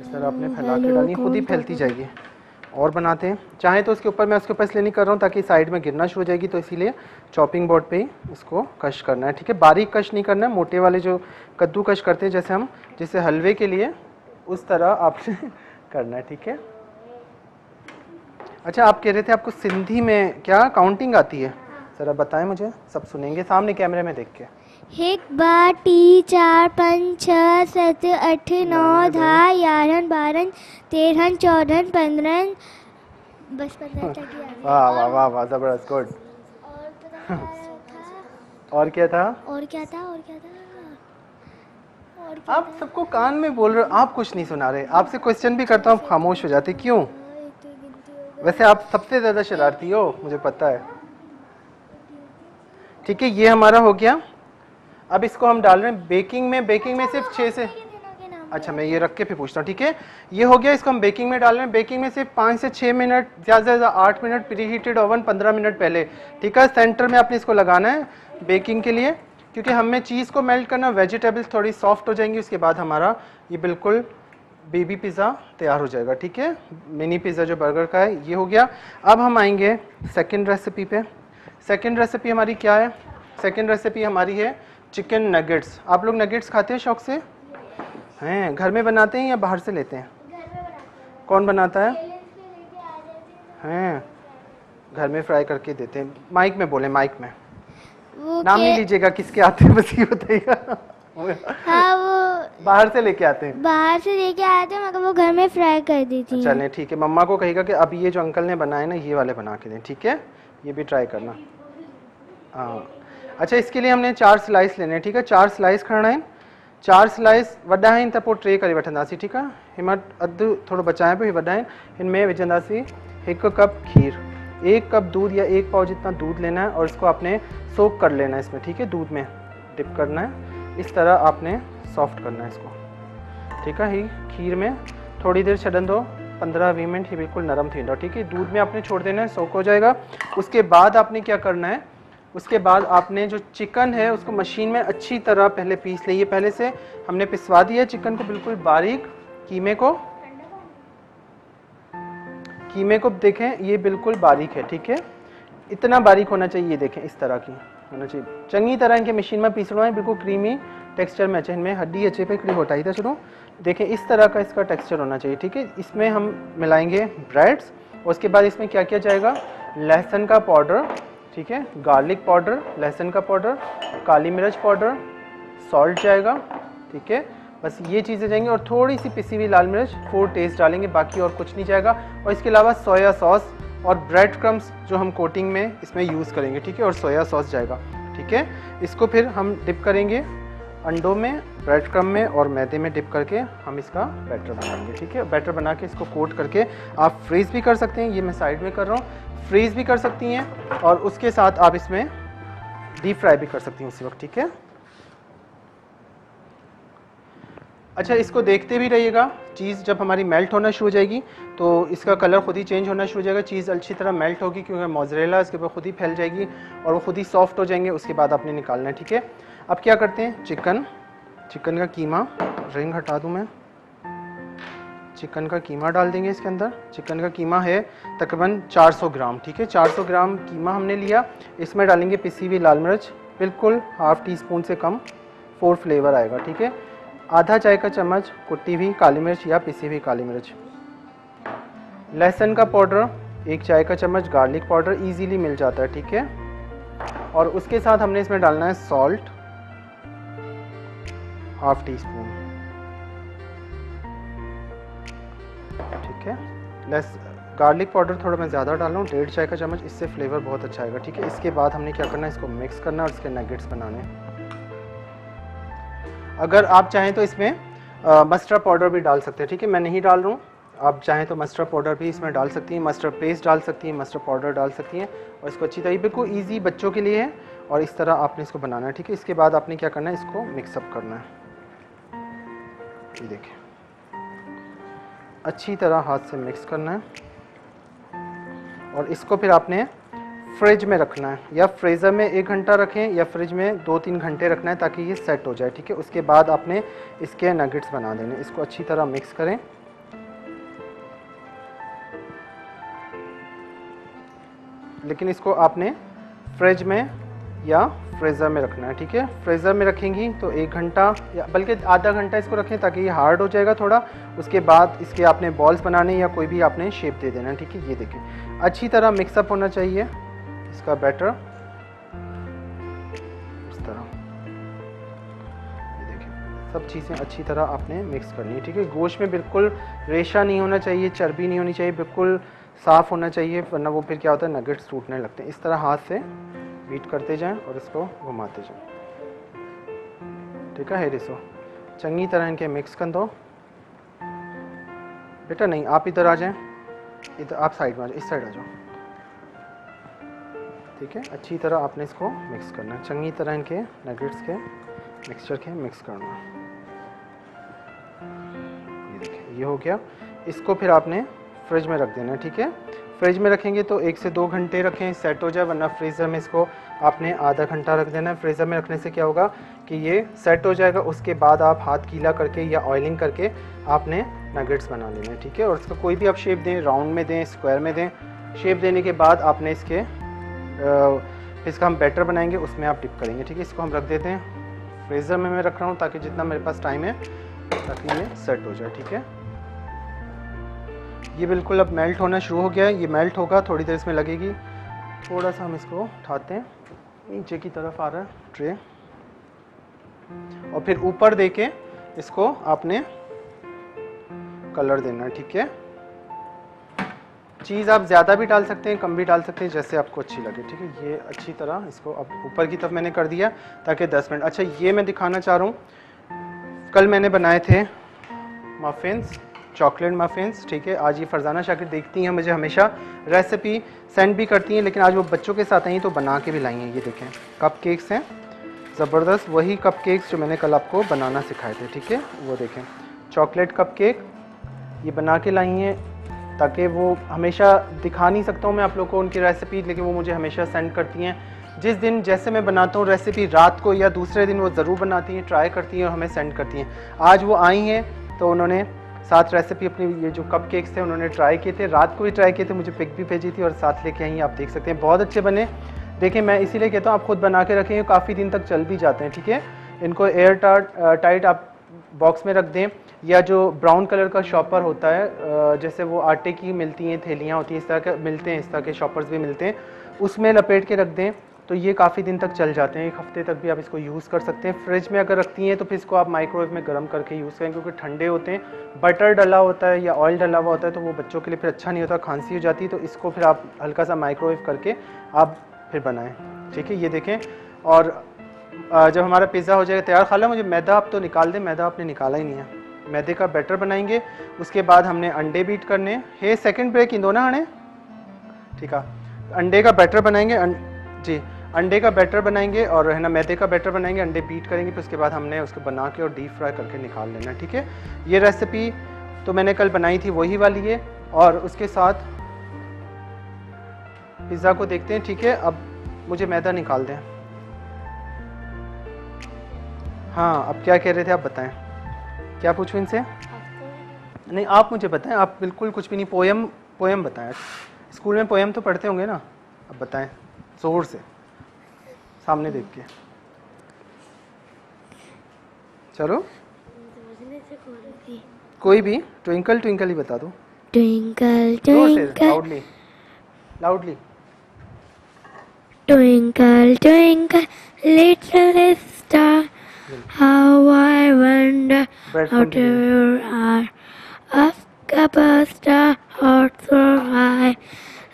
इस तरह आपने फैला के डालनी खुद ही फैलती जाएगी। और बनाते हैं। चाहे तो उसके ऊपर मैं उसके ऊपर इसलिए नहीं कर रहा हूँ ताकि साइड में गिरना शुरू हो जाएगी तो इसीलिए चॉपिंग बोर्ड पे ही इसको कश करना है ठीक है? बारीक कश नहीं करना है मोटे वाले जो कद्दू कश करते हैं जैसे हम जैसे हलवे के लिए उस तरह आपने करना है ठीक है? अच्छा आप कह रहे थे आपको सिंधी में क्या काउंटिंग आती है? ज़रा बताएँ मुझे सब सुनेंगे सामने कैमरे में देख के। एक बार टी चार पंज छह सत अठ नौ ॾह यारहं ॿारहं तेरहं चौॾहं पंद्रहं बस पंद्रहं। वाह वाह वाह वाह ज़बरदस्त गुड और क्या था? और क्या था? और क्या था? आप सबको कान में बोल रहे हो आप कुछ नहीं सुना रहे। आपसे क्वेश्चन भी करता हूँ आप खामोश हो जाते क्यों था एक तो गिनती हो गई वैसे आप सबसे ज़्यादा शरारती हो, मुझे पता है। ठीक है, ये हमारा हो गया। अब इसको हम डाल रहे हैं बेकिंग में। बेकिंग में सिर्फ़ छः से अच्छा मैं ये रख के फिर पूछता हूँ, ठीक है? ये हो गया, इसको हम बेकिंग में डाल रहे हैं। बेकिंग में सिर्फ़ पाँच से छः मिनट, ज़्यादा से ज़्यादा आठ मिनट प्री हीटेड ओवन पंद्रह मिनट पहले। ठीक है, सेंटर में आपने इसको लगाना है बेकिंग के लिए, क्योंकि हमें चीज़ को मेल्ट करना, वेजिटेबल्स थोड़ी सॉफ्ट हो जाएँगी, उसके बाद हमारा ये बिल्कुल बेबी पिज़्ज़ा तैयार हो जाएगा ठीक है? मिनी पिज़्ज़ा जो बर्गर का है ये हो गया। अब हम आएँगे सेकेंड रेसिपी पे। सेकेंड रेसिपी हमारी क्या है? सेकेंड रेसिपी हमारी है चिकन नगेट्स आप लोग नगेट्स खाते हैं शौक से? हैं घर में बनाते हैं या बाहर से लेते हैं? कौन बनाता है? हैं घर में फ्राई करके देते हैं। माइक में बोले माइक में। नाम नहीं लीजिएगा किसके आते हैं बस ये बताइएगा हाँ वो बाहर से लेके आते हैं? बाहर से लेके आते हैं मगर वो घर में फ्राई कर दी थी। चलें ठीक है। मम्मा को कहेगा कि अब ये जो अंकल ने बनाए ना ये वाले बना के दें ठीक है? ये भी ट्राई करना। हाँ। अच्छा इसके लिए हमने चार स्लाइस लेने हैं ठीक है? चार स्लाइस खणणा आहिनि चार स्लाइस वॾा आहिनि त पोइ टे करे वठंदासीं ठीकु आहे हिन माँ अधु थोरो बचाए पियो हीअ वॾा आहिनि हिन में विझंदासीं हिकु कप खीर एक कप दूध या एक पाव जितना दूध लेना है और इसको आपने सोक कर लेना है इसमें ठीक है? दूध में डिप करना है। इस तरह आपने सॉफ्ट करना है इसको। ठीक है ही खीर में थोड़ी देर छॾंदो पंद्रह वीह मिनट ही बिल्कुल नरम थींदो ठीक है, दूध में आपने छोड़ देना है सोक हो जाएगा। उसके बाद आपने क्या करना है, उसके बाद आपने जो चिकन है, उसको मशीन में अच्छी तरह पहले पीस लिए पहले से हमने पिसवा दिया चिकन को बिल्कुल बारीक कीमे को। कीमे को देखें, ये बिल्कुल बारीक है, ठीक है। इतना बारीक होना चाहिए, ये देखें, इस तरह की होना चाहिए। चंगी तरह इनके मशीन में पीसणो है, बिल्कुल क्रीमी टेक्सचर में अचे इनमें हड्डी अचे पे होता होटाई था छॾूं देखें, इस तरह का इसका टेक्सचर होना चाहिए, ठीक है? इसमें हम मिलाएँगे ब्रेड्स और उसके बाद इसमें क्या किया जाएगा? लहसुन का पाउडर, ठीक है? गार्लिक पाउडर, लहसुन का पाउडर, काली मिर्च पाउडर, सॉल्ट जाएगा, ठीक है? बस ये चीज़ें जाएँगी और थोड़ी सी पिसी हुई लाल मिर्च फ़ूड टेस्ट डालेंगे, बाकी और कुछ नहीं जाएगा। और इसके अलावा सोया सॉस और ब्रेड क्रम्स जो हम कोटिंग में इसमें यूज़ करेंगे, ठीक है? और सोया सॉस जाएगा, ठीक है? इसको फिर हम डिप करेंगे। अंडों में, ब्रेड क्रम में और मैदे में डिप करके हम इसका बैटर बनाएँगे, ठीक है? बैटर बना के इसको कोट करके आप फ्रीज़ भी कर सकते हैं, ये मैं साइड में कर रहा हूँ। फ्रीज़ भी कर सकती हैं और उसके साथ आप इसमें डीप फ्राई भी कर सकती हैं उसी वक्त, ठीक है? अच्छा इसको देखते भी रहिएगा, चीज़ जब हमारी मेल्ट होना शुरू हो जाएगी तो इसका कलर खुद ही चेंज होना शुरू हो जाएगा, चीज़ अच्छी तरह मेल्ट होगी क्योंकि मोजरेला इसके ऊपर खुद ही फैल जाएगी और वो खुद ही सॉफ्ट हो जाएँगे, उसके बाद आपने निकालना ठीक है? अब क्या करते हैं? चिकन। चिकन का कीमा। रिंग हटा दूँ मैं। चिकन का कीमा डाल देंगे इसके अंदर। चिकन का कीमा है तकरीबन 400 ग्राम, ठीक है? 400 ग्राम कीमा हमने लिया। इसमें डालेंगे पिसी हुई लाल मिर्च। बिल्कुल हाफ़ टी स्पून से कम फोर फ्लेवर आएगा, ठीक है? आधा चाय का चम्मच कुट्टी हुई काली मिर्च या पिसी हुई काली मिर्च। लहसुन का पाउडर, एक चाय का चम्मच गार्लिक पाउडर इजीली मिल जाता है, ठीक है? और उसके साथ हमने इसमें डालना है सॉल्ट हाफ़ टी स्पून। ठीक है? लेस गार्लिक पाउडर थोड़ा मैं ज़्यादा डाल रहा हूँ, डेढ़ चाय का चम्मच, इससे फ्लेवर बहुत अच्छा आएगा, ठीक है? इसके बाद हमने क्या करना है, इसको मिक्स करना और इसके नगेट्स बनाने अगर आप चाहें तो इसमें मस्टर्ड पाउडर भी डाल सकते हैं, ठीक है? मैं नहीं डाल रहा हूँ। आप चाहें तो मस्टर्ड पाउडर भी इसमें डाल सकती हैं मस्टर्ड पेस्ट डाल सकती हैं मस्टर्ड पाउडर डाल सकती हैं और इसको अच्छी तरह बिल्कुल ईजी बच्चों के लिए है और इस तरह आपने इसको बनाना है, ठीक है? इसके बाद आपने क्या करना है, इसको मिक्सअप करना है। ये देखें अच्छी तरह हाथ से मिक्स करना है। और इसको फिर आपने फ्रिज में रखना है, या फ्रीज़र में एक घंटा रखें, या फ्रिज में दो तीन घंटे रखना है, ताकि ये सेट हो जाए, ठीक है? उसके बाद आपने इसके नगेट्स बना देने। इसको अच्छी तरह मिक्स करें। लेकिन इसको आपने फ्रिज में या फ्रीज़र में रखना है, ठीक है? फ्रीज़र में रखेंगी तो एक घंटा या बल्कि आधा घंटा इसको रखें ताकि ये हार्ड हो जाएगा थोड़ा। उसके बाद इसके आपने बॉल्स बनाने या कोई भी आपने शेप दे देना, ठीक है? ये देखें। अच्छी तरह मिक्सअप होना चाहिए इसका बैटर इस तरह। ये देखें। सब चीज़ें अच्छी तरह आपने मिक्स करनी है, ठीक है? गोश्त में बिल्कुल रेशा नहीं होना चाहिए, चर्बी नहीं होनी चाहिए, बिल्कुल साफ़ होना चाहिए, वरना वो फिर क्या होता है नगेट्स टूटने लगते हैं। इस तरह हाथ से बीट करते जाएँ और इसको घुमाते जाएँ। ठीक है रिसो। चंगी तरह इनके मिक्स कर दो बेटा, नहीं, आप इधर आ जाएँ। इधर, आप साइड में आ जाओ इस साइड आ जाओ। ठीक है, अच्छी तरह आपने इसको मिक्स करना है। चंगी तरह इनके नगेट्स के मिक्सचर के मिक्स करना ये देखिए ये हो गया। इसको फिर आपने फ्रिज में रख देना ठीक है? फ्रिज में रखेंगे तो एक से दो घंटे रखें सेट हो जाए, वरना फ्रीज़र में इसको आपने आधा घंटा रख देना है। फ्रीज़र में रखने से क्या होगा कि ये सेट हो जाएगा, उसके बाद आप हाथ गीला करके या ऑयलिंग करके आपने नगेट्स बना लेने हैं, ठीक है? और इसका कोई भी आप शेप दें राउंड में दें स्क्वायर में दें शेप देने के बाद आपने इसके इसका हम बैटर बनाएँगे, उसमें आप टिप करेंगे, ठीक है? इसको हम रख देते हैं। फ्रीज़र में मैं रख रहा हूँ ताकि जितना मेरे पास टाइम है, ताकि ये सेट हो जाए, ठीक है? ये बिल्कुल अब मेल्ट होना शुरू हो गया है। ये मेल्ट होगा, थोड़ी देर इसमें लगेगी। थोड़ा सा हम इसको उठाते हैं। नीचे की तरफ़ आ रहा है ट्रे। और फिर ऊपर दे के इसको आपने कलर देना है, ठीक है? चीज़ आप ज़्यादा भी डाल सकते हैं, कम भी डाल सकते हैं, जैसे आपको अच्छी लगे, ठीक है? ये अच्छी तरह इसको अब ऊपर की तरफ़ मैंने कर दिया, ताकि 10 मिनट अच्छा ये मैं दिखाना चाह रहा हूँ। कल मैंने बनाए थे मफिन्स चॉकलेट मफिन्स, ठीक है? आज ये फरजाना शाकिर देखती हैं, मुझे हमेशा रेसिपी सेंड भी करती हैं, लेकिन आज वो बच्चों के साथ आई तो बना के भी लाई हैं, ये देखें। कप केक्स हैं, ज़बरदस्त, वही कप केक्स जो मैंने कल आपको बनाना सिखाए थे, ठीक है? वो देखें। चॉकलेट कप केक ये बना के लाई हैं, ताकि वो हमेशा दिखा नहीं सकता हूँ मैं आप लोग को उनकी रेसिपी लेकिन वो मुझे हमेशा सेंड करती हैं। जिस दिन, जैसे मैं बनाता हूँ रेसिपी रात को या दूसरे दिन, वो ज़रूर बनाती हैं ट्राई करती हैं और हमें सेंड करती हैं। आज वो आई हैं तो उन्होंने साथ रेसिपी अपनी ये जो कप केक्स थे, उन्होंने ट्राई किए थे। रात को भी ट्राई किए थे, मुझे पिक भी भेजी थी और साथ लेके आई, आप देख सकते हैं। बहुत अच्छे बने। देखिए, मैं इसीलिए कहता हूँ, आप खुद बना के रखें काफ़ी दिन तक चल भी जाते हैं, ठीक है? इनको एयर टाइट आप बॉक्स में रख दें, या जो ब्राउन कलर का शॉपर होता है जैसे वो आटे की मिलती हैं, थैलियाँ होती हैं, इस तरह के मिलते हैं, इस तरह के शॉपर्स भी मिलते हैं, उसमें लपेट के रख दें। तो ये काफ़ी दिन तक चल जाते हैं, एक हफ़्ते तक भी आप इसको यूज़ कर सकते हैं। फ्रिज में अगर रखती हैं तो फिर इसको आप माइक्रोवेव में गर्म करके यूज़ करें, क्योंकि ठंडे होते हैं। बटर डला होता है या ऑयल डला हुआ होता है तो वो बच्चों के लिए फिर अच्छा नहीं होता, खांसी हो जाती तो इसको फिर आप हल्का सा माइक्रोवेव करके आप फिर बनाएँ। ठीक है, ये देखें। और जब हमारा पिज़्ज़ा हो जाएगा तैयार, खाला मुझे मैदा आप तो निकाल दें, मैदा आपने निकाला ही नहीं है। मैदे का बैटर बनाएँगे, उसके बाद हमने अंडे बीट करने हे। सेकंड ब्रेक इन दोनों आने? ठीक है। अंडे का बैटर बनाएँगे जी, अंडे का बैटर बनाएँगे और है ना, मैदे का बैटर बनाएँगे, अंडे बीट करेंगे, फिर उसके बाद हमने उसको बना के और डीप फ्राई करके निकाल लेना, ठीक है? ये रेसिपी तो मैंने कल बनाई थी वही वाली है और उसके साथ पिज़्ज़ा को देखते हैं, ठीक है? अब मुझे मैदा निकाल दें। हाँ अब क्या कह रहे थे, आप बताएँ। क्या पूछूँ इनसे? नहीं, आप मुझे बताएँ, आप बिल्कुल कुछ भी नहीं पोएम पोएम बताएँ। स्कूल में पोएम तो पढ़ते होंगे ना? अब बताएँ। ज़ोर से सामने देख के चलो कोई भी ट्विंकल ट्विंकल ही बता दो twinkle twinkle loudly loudly Twinkle, twinkle, little star, how I wonder how you are. Up above the star, how so high.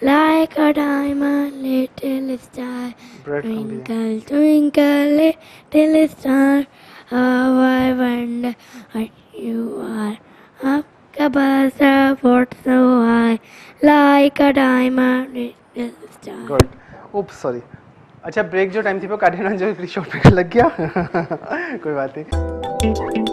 Like a diamond, little star. Twinkle, twinkle, little star, how I wonder what you are. Up above the fort so high, like a diamond, little star. Good oops sorry अच्छा ब्रेक जो टाइम थी वो काटे ना जो शॉर्ट ब्रेक लग गया कोई बात नहीं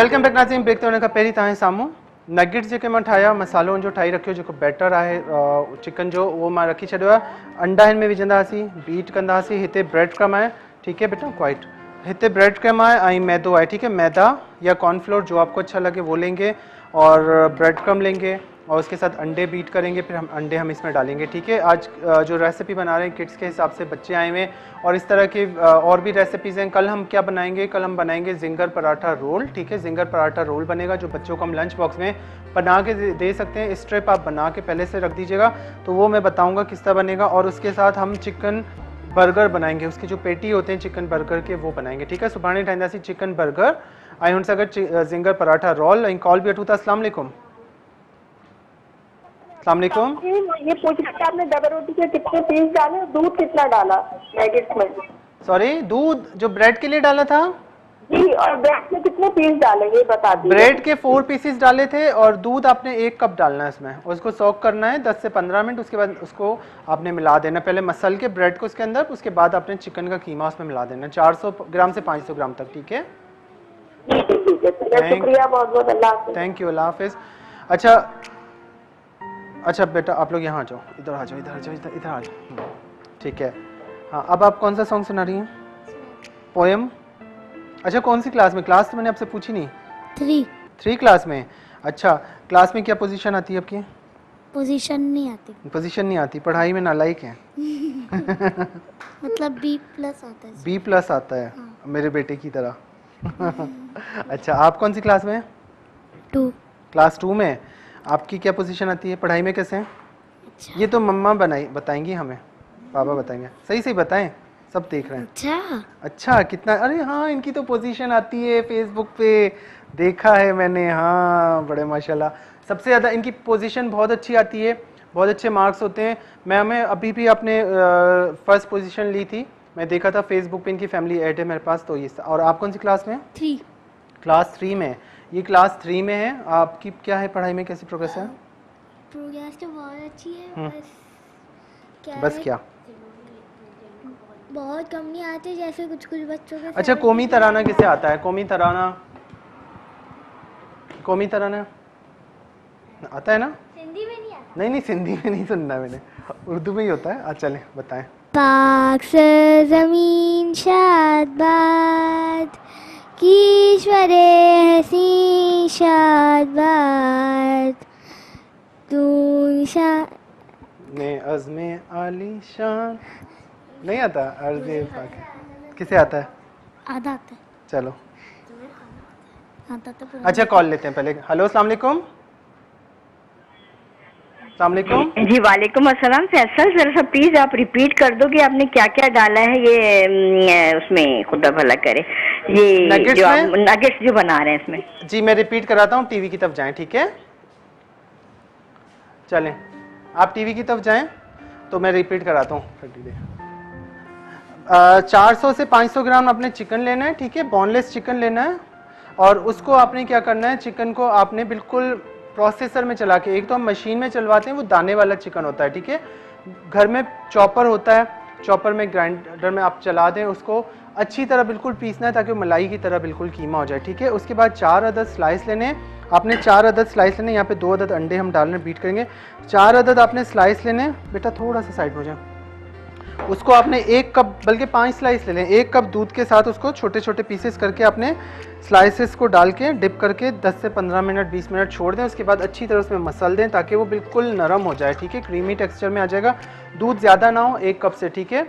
वेलकम बैक नाजीम ब्रेक तो खां तव्हांजे साम्हूं नगेट्स जेके माँ ठाहिया मसालो जो बैटर है चिकन जो, वो माँ रखी आहे। अंडा हिन में बीट कंदासीं, हिते ब्रेड क्रम है ठीक है बेटा, क्वाइट। इतने ब्रेड क्रम है मैदो है ठीक है, मैदा या कॉर्नफ्लोर जो आपको अच्छा लगे, वो लेंगे। और ब्रेड क्रम लेंगे और उसके साथ अंडे बीट करेंगे, फिर हम अंडे हम इसमें डालेंगे, ठीक है? आज जो रेसिपी बना रहे हैं किड्स के हिसाब से बच्चे आए हुए हैं और इस तरह की और भी रेसिपीज़ हैं। कल हम क्या बनाएँगे? कल हम बनाएँगे जिंगर पराठा रोल, ठीक है? जिंगर पराठा रोल बनेगा जो बच्चों को हम लंच बॉक्स में बना के दे- सकते हैं। स्ट्रिप आप बना के पहले से रख दीजिएगा तो वो मैं बताऊँगा किस तरह बनेगा और उसके साथ हम चिकन बर्गर बनाएँगे। उसके जो पेटी होते हैं चिकन बर्गर के, वो बनाएँगे, ठीक है? सुभाणे ठाहींदासीं चिकन बर्गर ऐं हुन सां गॾु चि- अ, जिंगर पराठा। रोल ऐं कॉल वठूं था अस्सलाम वालेकुम। अस्सलाम वालेकुम। ये पूछ रहा था आपने डबल रोटी के कितने पीस डाले और दूध कितना डाला नैगेट्स में? सॉरी दूध जो ब्रेड के लिए डाला था? जी और ब्रेड में कितने पीस डाले ये बता दीजिए। ब्रेड के फोर पीसेस डाले थे और दूध आपने एक कप डालना है इसमें। और उसको सॉक करना है 10 से 15 मिनट उसके बाद उसको आपने मिला देना। पहले मसल के ब्रेड को उसके अंदर उसके बाद आपने चिकन का कीमा उसमें मिला देना। 400 ग्राम से 500 ग्राम तक ठीक है? ठीक है ठीक है चलिए, Thank- शुक्रिया बहुत बहुत अल्लाह थैंक यू अल्लाह हाफिज। अच्छा अच्छा बेटा आप लोग यहाँ आ जाओ। इधर आ जाओ इधर आ जाओ इधर इधर आ जाओ। ठीक है। हाँ अब आप कौन सा सॉन्ग सुना रही हैं? पोएम अच्छा कौन सी क्लास में? क्लास तो मैंने आपसे पूछी नहीं। थ्री थ्री क्लास में। अच्छा क्लास में क्या पोजीशन आती है आपकी? पोजीशन नहीं आती। पोजीशन नहीं आती। पढ़ाई में नालायक है। मतलब बी प्लस आता है। बी प्लस आता है। मेरे बेटे की तरह। अच्छा आप कौन सी क्लास में हैं? टू। क्लास टू में? आपकी क्या पोजीशन आती है? पढ़ाई में कैसे हैं? अच्छा। ये तो मम्मा बनाई बताएँगी हमें। पापा बताएँगे। सही सही बताएँ सब देख रहे हैं। अच्छा। अच्छा कितना अरे हाँ इनकी तो पोजीशन आती है फेसबुक पे। देखा है मैंने हाँ बड़े माशाल्लाह। सबसे ज़्यादा इनकी पोजीशन बहुत अच्छी आती है बहुत अच्छे मार्क्स होते हैं। मैम अभी भी अपने फ़र्स्ट पोजीशन ली थी। मैं देखा था फेसबुक पे इनकी फैमिली ऐड है मेरे पास तो ये और आप कौन सी क्लास में हैं? थ्री क्लास थ्री में ये क्लास थ्री में है। आपकी क्या है पढ़ाई में? कैसी प्रोग्रेस है? प्रोग्रेस तो बहुत अच्छी है हम्म। बस क्या बस है, क्या? बहुत कम नहीं आते जैसे कुछ कुछ बच्चों के अच्छा कौमी तराना किसे आता है? कौमी तराना। कौमी तराना। आता है ना? हिंदी में नहीं आता। नहीं नहीं सिंधी में नहीं सुनना मैंने। उर्दू में ही होता है। आज चलें बताएँ। पाक से ज़मीन शादाबाद कीश्वरे हसी शादाबाद तू निशा ने अज़मे आली शान। नहीं आता? अर्ज़ पाक। किसे आता है? आधा आता है। चलो। आता तो अच्छा कॉल लेते हैं पहले। हेलो अस्सलाम वालेकुम। अस्सलाम जी वालेकुम अस्सलाम। फैसल जरा सा प्लीज़ आप रिपीट कर दो कि आपने क्या क्या डाला है ये उसमें खुदा भला करे। ये Nuggets जो नगेट्स जो बना रहे हैं इसमें। जी मैं रिपीट कराता हूँ टीवी की तरफ़ जाएँ ठीक है? चलें। आप टीवी की तरफ़ जाएँ तो मैं रिपीट कराता हूँ। चार सौ से 500 ग्राम आपने चिकन लेना है ठीक है? बोनलेस चिकन लेना है। और उसको आपने क्या करना है चिकन को आपने बिल्कुल प्रोसेसर में चला के, एक तो हम मशीन में चलवाते हैं, वो दाने वाला चिकन होता है, ठीक है? घर में चॉपर होता है, चॉपर में ग्राइंडर में आप चला दें उसको, अच्छी तरह बिल्कुल पीसना है ताकि मलाई की तरह बिल्कुल कीमा हो जाए, ठीक है? उसके बाद चार अदद स्लाइस लेने आपने चार अदद स्लाइस लेने यहाँ पे दो अदद अंडे हम डालने, बीट करेंगे। चार अदद आपने स्लाइस लेने बेटा थोड़ा सा साइड हो जाए। उसको आपने एक कप, बल्कि पाँच स्लाइस ले लें, एक कप दूध के साथ उसको छोटे छोटे पीसेस करके आपने स्लाइसेस को डाल के डिप करके 10 से 15 मिनट 20 मिनट छोड़ दें, उसके बाद अच्छी तरह उसमें मसल दें ताकि वो बिल्कुल नरम हो जाए, ठीक है? क्रीमी टेक्सचर में आ जाएगा। दूध ज़्यादा ना हो, एक कप से, ठीक है?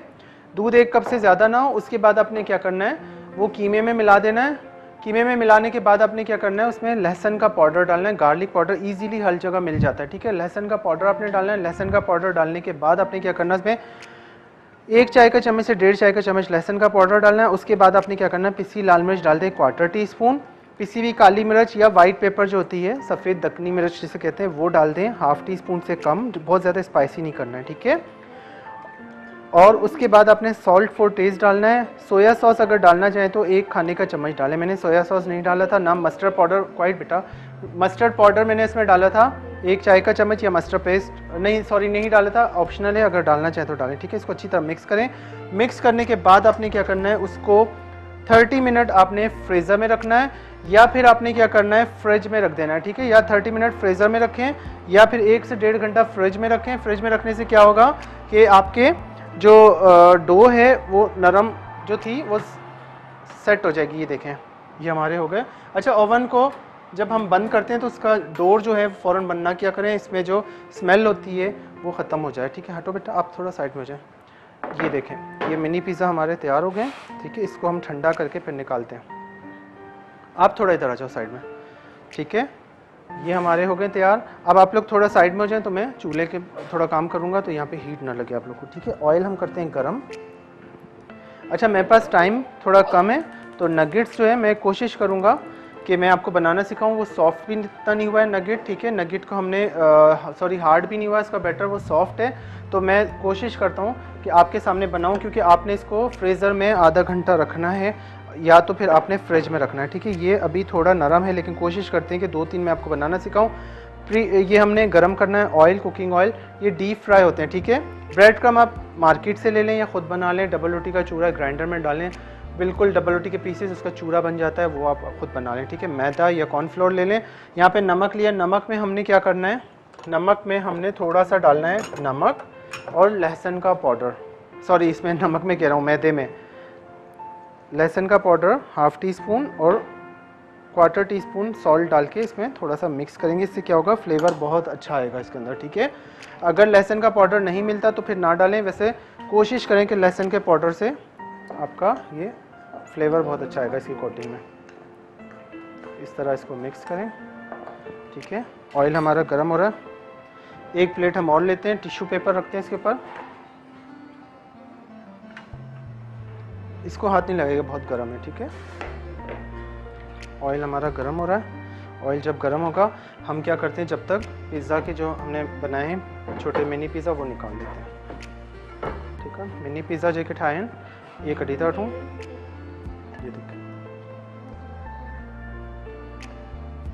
दूध एक कप से ज़्यादा ना हो, उसके बाद आपने क्या करना है? वो कीमे में मिला देना है। कीमे में मिलाने के बाद आपने क्या करना है? उसमें लहसन का पाउडर डालना है। गार्लिक पाउडर इजीली हर जगह मिल जाता है, ठीक है? लहसन का पाउडर आपने डालना है। लहसन का पाउडर डालने के बाद आपने क्या करना है? उसमें एक चाय का चम्मच से डेढ़ चाय का चम्मच लहसुन का पाउडर डालना है। उसके बाद आपने क्या करना है? पिसी लाल मिर्च डाल दें क्वार्टर टी स्पून पिसी हुई काली मिर्च या वाइट पेपर जो होती है, सफ़ेद दखनी मिर्च जिसे कहते हैं, वो डाल दें। हाफ़ टी स्पून से कम, बहुत ज़्यादा स्पाइसी नहीं करना है, ठीक है? और उसके बाद आपने सॉल्ट फॉर टेस्ट डालना है। सोया सॉस अगर डालना चाहें तो एक खाने का चम्मच डालें। मैंने सोया सॉस नहीं डाला था, ना मस्टर्ड पाउडर क्वाइट बेटा मस्टर्ड पाउडर मैंने इसमें डाला था। एक चाय का चम्मच या मस्टर्ड पेस्ट नहीं सॉरी नहीं डाला था ऑप्शनल है, अगर डालना चाहे तो डालें, ठीक है? इसको अच्छी तरह मिक्स करें। मिक्स करने के बाद आपने क्या करना है, उसको 30 मिनट आपने फ्रीज़र में रखना है, या फिर आपने क्या करना है फ्रिज में रख देना है, ठीक है? या 30 मिनट फ्रीज़र में रखें, या फिर एक से डेढ़ घंटा फ्रिज में रखें। फ्रिज में रखने से क्या होगा कि आपके जो डो है, वो नरम जो थी, वो सेट हो जाएगी, ये देखें। ये हमारे हो गए। अच्छा ओवन को जब हम बंद करते हैं तो उसका डोर जो है फ़ौरन बंद ना किया करें, इसमें जो स्मेल होती है, वो ख़त्म हो जाए। ठीक है, हटो बेटा, आप थोड़ा साइड में हो जाए। ये देखें, ये मिनी पिज़्ज़ा हमारे तैयार हो गए ठीक है, इसको हम ठंडा करके फिर निकालते हैं। आप थोड़ा इधर आ जाओ साइड में। ठीक है, ये हमारे हो गए तैयार। अब आप लोग थोड़ा साइड में हो जाएँ तो मैं चूल्हे के, थोड़ा काम करूँगा तो यहाँ पे हीट ना लगे आप लोग को। ठीक है ऑयल हम करते हैं गरम। अच्छा मेरे पास टाइम थोड़ा कम है तो नगेट्स जो है मैं कोशिश करूँगा कि मैं आपको बनाना सिखाऊं, वो सॉफ्ट भी इतना नहीं हुआ है नगेट ठीक है? नगेट को हमने सॉरी हार्ड भी नहीं हुआ, इसका बैटर वो सॉफ्ट है। तो मैं कोशिश करता हूँ कि आपके सामने बनाऊँ, क्योंकि आपने इसको फ्रीज़र में आधा घंटा रखना है, या तो फिर आपने फ्रिज में रखना है, ठीक है? ये अभी थोड़ा नरम है, लेकिन कोशिश करते हैं कि दो तीन मैं आपको बनाना सिखाऊँ। प्री ये हमने गर्म करना है ऑयल कुकिंग ऑयल ये डीप फ्राई होते हैं, ठीक है? ब्रेड क्रम आप मार्केट से ले लें या ख़ुद बना लें डबल रोटी का चूड़ा ग्राइंडर में डालें बिल्कुल डबल रोटी के पीसेस उसका चूरा बन जाता है, वो आप खुद बना लें, ठीक है? मैदा या कॉर्नफ्लोर ले लें। यहाँ पे नमक लिया। नमक में हमने क्या करना है? नमक में हमने थोड़ा सा डालना है नमक और लहसुन का पाउडर सॉरी इसमें नमक में कह रहा हूँ, मैदे में। लहसुन का पाउडर हाफ़ टी स्पून और क्वार्टर टी स्पून सॉल्ट डाल के इसमें थोड़ा सा मिक्स करेंगे। इससे क्या होगा? फ्लेवर बहुत अच्छा आएगा इसके अंदर, ठीक है? अगर लहसुन का पाउडर नहीं मिलता तो फिर ना डालें। वैसे कोशिश करें कि लहसुन के पाउडर से आपका ये फ्लेवर बहुत अच्छा आएगा इसकी कोटिंग में। इस तरह इसको मिक्स करें, ठीक है? ऑयल हमारा गर्म हो रहा है। एक प्लेट हम और लेते हैं टिश्यू पेपर रखते हैं इसके ऊपर। इसको हाथ नहीं लगेगा, बहुत गर्म है, ठीक है? ऑयल हमारा गर्म हो रहा है। ऑयल जब गर्म होगा, हम क्या करते हैं, जब तक पिज़्ज़ा के जो हमने बनाए हैं, छोटे मिनी पिज़्ज़ा वो निकाल देते हैं। ठीक है? मिनी पिज़्ज़ा जेके हैं, ये कटी था ये देखिए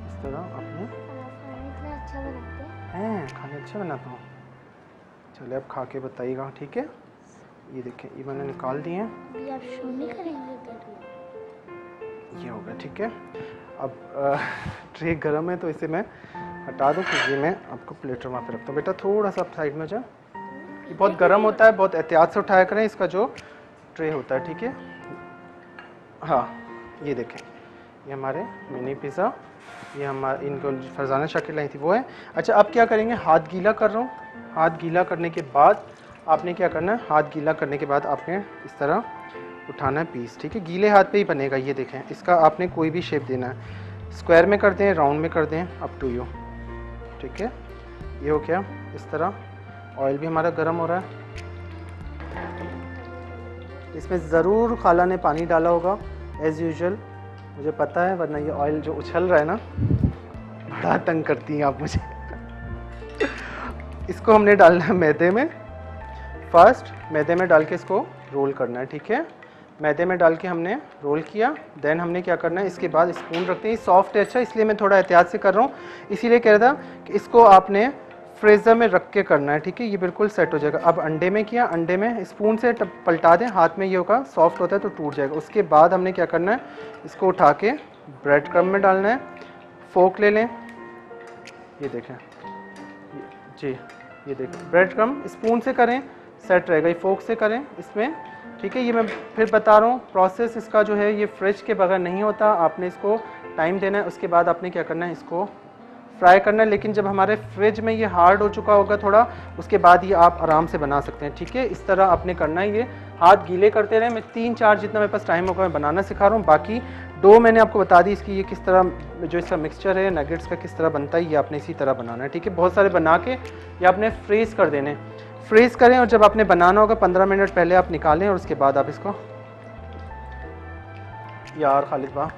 इस तरह आपने अच्छा बनाते हैं खाने अच्छा बनाता हूँ। चले अब खा के बताइएगा ठीक है? ये देखें ये मैंने निकाल दिए हैं। आप शो नहीं करेंगे ये हो गया ठीक है? अब ट्रे गर्म है तो इसे मैं हटा दूँ क्योंकि मैं आपको प्लेटर वहाँ पे रखता हूँ। बेटा थोड़ा सा साइड में जा ये बहुत गर्म होता है बहुत एहतियात से उठाया करें इसका जो ट्रे होता है ठीक है? हाँ ये देखें। ये हमारे मिनी पिज़्ज़ा ये हमारे इनको फरजाना शक्ल लाई थी, वो है। अच्छा अब क्या करेंगे? हाथ गीला कर रहा हूँ। हाथ गीला करने के बाद आपने क्या करना है? हाथ गीला करने के बाद आपने इस तरह उठाना है पीस ठीक है? गीले हाथ पे ही बनेगा, ये देखें। इसका आपने कोई भी शेप देना है। स्क्वायर में कर दें राउंड में कर दें अप टू यू ठीक है? ये हो गया इस तरह। ऑयल भी हमारा गर्म हो रहा है। इसमें ज़रूर खाला ने पानी डाला होगा। एज़ यूजल मुझे पता है, वरना ये ऑयल जो उछल रहा है ना बड़ा तंग करती हैं आप मुझे। इसको हमने डालना है मैदे में। फ़र्स्ट मैदे में डाल के इसको रोल करना है, ठीक है? मैदे में डाल के हमने रोल किया देन हमने क्या करना है, इसके बाद स्पून रखते हैं। सॉफ्ट है अच्छा इसलिए मैं थोड़ा एहतियात से कर रहा हूँ। इसीलिए कह रहा था कि इसको आपने फ्रीज़र में रख के करना है, ठीक है? ये बिल्कुल सेट हो जाएगा। अब अंडे में किया? अंडे में स्पून से पलटा दें, हाथ में ये होगा सॉफ्ट होता है तो टूट जाएगा। उसके बाद हमने क्या करना है? इसको उठा के ब्रेड क्रम में डालना है। फोक ले लें। ये देखें। जी, ये देखें। ब्रेड क्रम स्पून से करें सेट रहेगा। ये फोक से करें इसमें, ठीक है? ये मैं फिर बता रहा हूँ प्रोसेस इसका जो है, ये फ्रिज के बगैर नहीं होता। आपने इसको टाइम देना है, उसके बाद आपने क्या करना है, इसको फ्राई करना है, लेकिन जब हमारे फ्रिज में ये हार्ड हो चुका होगा थोड़ा, उसके बाद ये आप आराम से बना सकते हैं, ठीक है? इस तरह आपने करना है ये। हाथ गीले करते रहे। मैं तीन चार जितना मेरे पास टाइम होगा, मैं बनाना सिखा रहा हूँ। बाकी डो मैंने आपको बता दी इसकी ये किस तरह, जो इसका मिक्सचर है नगेट्स का किस तरह बनता है, ये आपने इसी तरह बनाना है, ठीक है? बहुत सारे बना के ये आपने फ्रीज कर देने फ्रीज करें और जब आपने बनाना होगा, पंद्रह मिनट पहले आप निकालें और उसके बाद आप इसको, यार खालिद बा।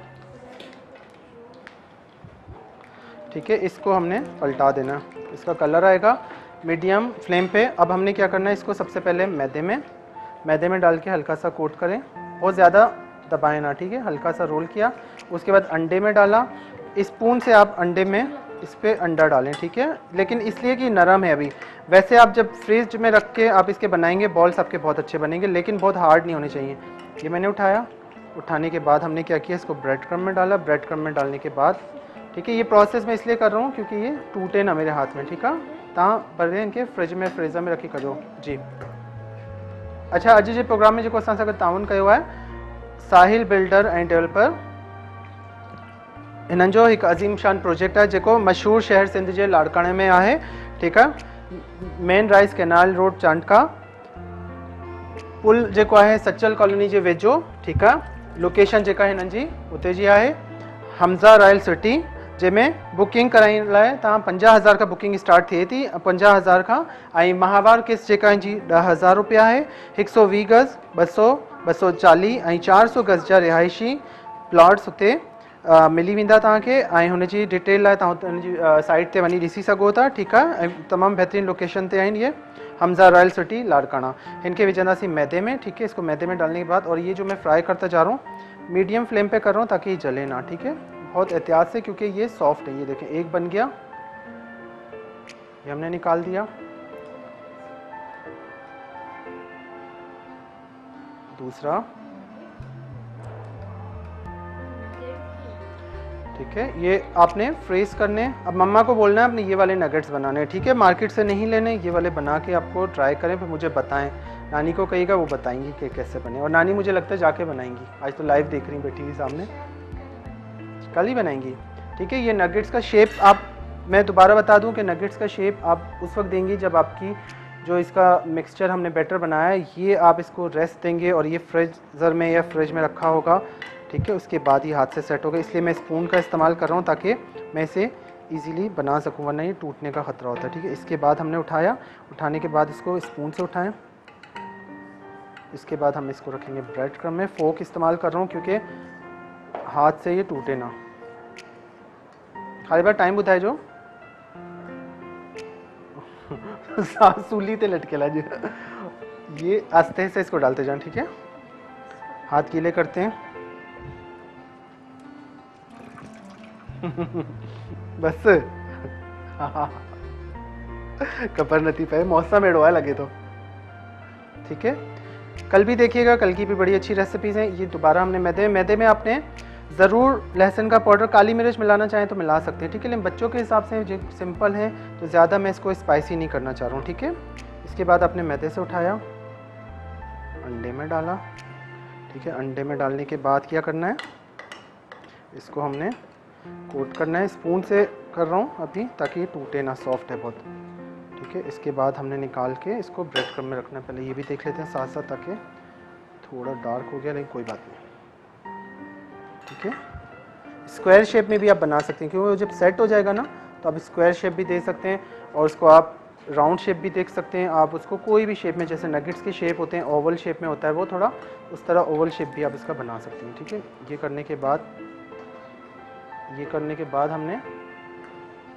ठीक है, इसको हमने पलटा देना। इसका कलर आएगा मीडियम फ्लेम पे। अब हमने क्या करना है, इसको सबसे पहले मैदे में मैदे में डाल के हल्का सा कोट करें बहुत ज़्यादा दबाएँ ना, ठीक है? हल्का सा रोल किया। उसके बाद अंडे में डाला। स्पून से आप अंडे में इस पर अंडा डालें, ठीक है? लेकिन इसलिए कि नरम है अभी। वैसे आप जब फ्रिज में रख के आप इसके बनाएँगे बॉल्स आपके बहुत अच्छे बनेंगे, लेकिन बहुत हार्ड नहीं होने चाहिए। ये मैंने उठाया। उठाने के बाद हमने क्या किया, इसको ब्रेड क्रम में डाला। ब्रेड क्रम में डालने के बाद ठीक है, ये प्रोसेस मैं इसलिए कर रहा हूँ क्योंकि ये टूटे ना मेरे हाथ में, ठीक है? तहाँ पर इनके फ्रिज में फ्रीज़र में रखी कजो जी। अच्छा अॼु जे प्रोग्राम में जेको असां सां गॾु ताउन कयो आहे साहिल बिल्डर ऐं डेवलपर हिननि जो हिकु अज़ीम शान प्रोजेक्ट आहे जेको मशहूरु शहर सिंध जे लाड़काणे में आहे, ठीकु आहे मेन राइस कैनाल रोड चांटका पुल जेको आहे सचल कॉलोनी जे वेझो, ठीकु आहे लोकेशन जी उते जी हमज़ा रॉयल सिटी। जंहिंमें बुकिंग कराइण लाइ तव्हां हज़ार खां बुकिंग स्टार्ट थिए थी पंजाह हज़ार ऐं माहवार किस्त जी ॾह हज़ार रुपया आहे। हिकु सौ वीह गज़ ॿ सौ ॿ सौ चालीह सौ गज़ जा रिहाइशी प्लॉट्स अ, मिली वेंदा तव्हांखे। ऐं डिटेल लाइ साइट ते वञी ॾिसी सघो था ठीकु ऐं तमामु बहितरीनु लोकेशन ते आहिनि हमज़ा रॉयल सिटी लाड़काना इनके विझंदासीं मैदे में ठीक है इसको मैदे में डालने के बाद और ये जो मैं फ्राई करता जा रहा हूँ मीडियम फ्लेम पे कर रहा हूँ ताकि ये जले ना ठीक है? बहुत एहतियात से, क्योंकि ये सॉफ्ट है। ये देखें, एक बन गया। ये हमने निकाल दिया। दूसरा। ठीक है, ये आपने फ्रीज करने, अब मम्मा को बोलना है अपने ये वाले नगेट्स बनाने ठीक है मार्केट से नहीं लेने, ये वाले बना के आपको ट्राई करें, फिर मुझे बताएँ। नानी को कहिएगा, वो बताएँगी कि कैसे बने, और नानी मुझे लगता है जाके बनाएँगी। आज तो लाइव देख रही बैठी हुई सामने। कल ही बनाएँगी। ठीक है, ये नगेट्स का शेप आप, मैं दोबारा बता दूँ कि नगेट्स का शेप आप उस वक्त देंगी जब आपकी जो इसका मिक्सचर हमने बैटर बनाया है, ये आप इसको रेस्ट देंगे और ये फ्रिजर में या फ्रिज में रखा होगा। ठीक है, उसके बाद ही हाथ से सेट होगा। इसलिए मैं स्पून का इस्तेमाल कर रहा हूँ ताकि मैं इसे ईजिली बना सकूँ, वरना ये टूटने का ख़तरा होता है। ठीक है, इसके बाद हमने उठाया। उठाने के बाद इसको स्पून से उठाएँ। इसके बाद हम इसको रखेंगे ब्रेड क्रम में। फोक इस्तेमाल कर रहा हूँ क्योंकि हाथ से ये टूटे ना। खाली बार टाइम बुधाए जो। सूली ते लटकेला जी। ये आस्ते से इसको डालते जाएँ, ठीक है? हाथ गीले करते हैं। बस। कपर नती पे, मौसम एड़ो है लगे तो। ठीक है? कल भी देखिएगा, कल की भी बड़ी अच्छी रेसिपीज़ हैं। ये दोबारा हमने मैदे मैदे में आपने ज़रूर लहसुन का पाउडर, काली मिर्च मिलाना चाहें तो मिला सकते हैं, ठीक है? लेकिन बच्चों के हिसाब से जो सिंपल है तो ज़्यादा मैं इसको स्पाइसी नहीं करना चाह रहा हूँ, ठीक है? इसके बाद आपने मैदे से उठाया, अंडे में डाला, ठीक है? अंडे में डालने के बाद क्या करना है? इसको हमने कोट करना है स्पून से कर रहा हूँ अभी, ताकि टूटे ना सॉफ्ट है बहुत, ठीक है? इसके बाद हमने निकाल के इसको ब्रेड क्रम में रखना है, पहले ये भी देख लेते हैं साथ साथ ताकि थोड़ा डार्क हो गया, लेकिन कोई बात नहीं। ठीक है? स्क्वायर शेप में भी आप बना सकते हैं, क्योंकि जब सेट हो जाएगा ना तो आप स्क्वायर शेप भी दे सकते हैं और उसको आप राउंड शेप भी देख सकते हैं। आप उसको कोई भी शेप में, जैसे नगेट्स के शेप होते हैं ओवल शेप में होता है, वो थोड़ा उस तरह ओवल शेप भी आप इसका बना सकते हैं, ठीक है? ये करने के बाद, ये करने के बाद हमने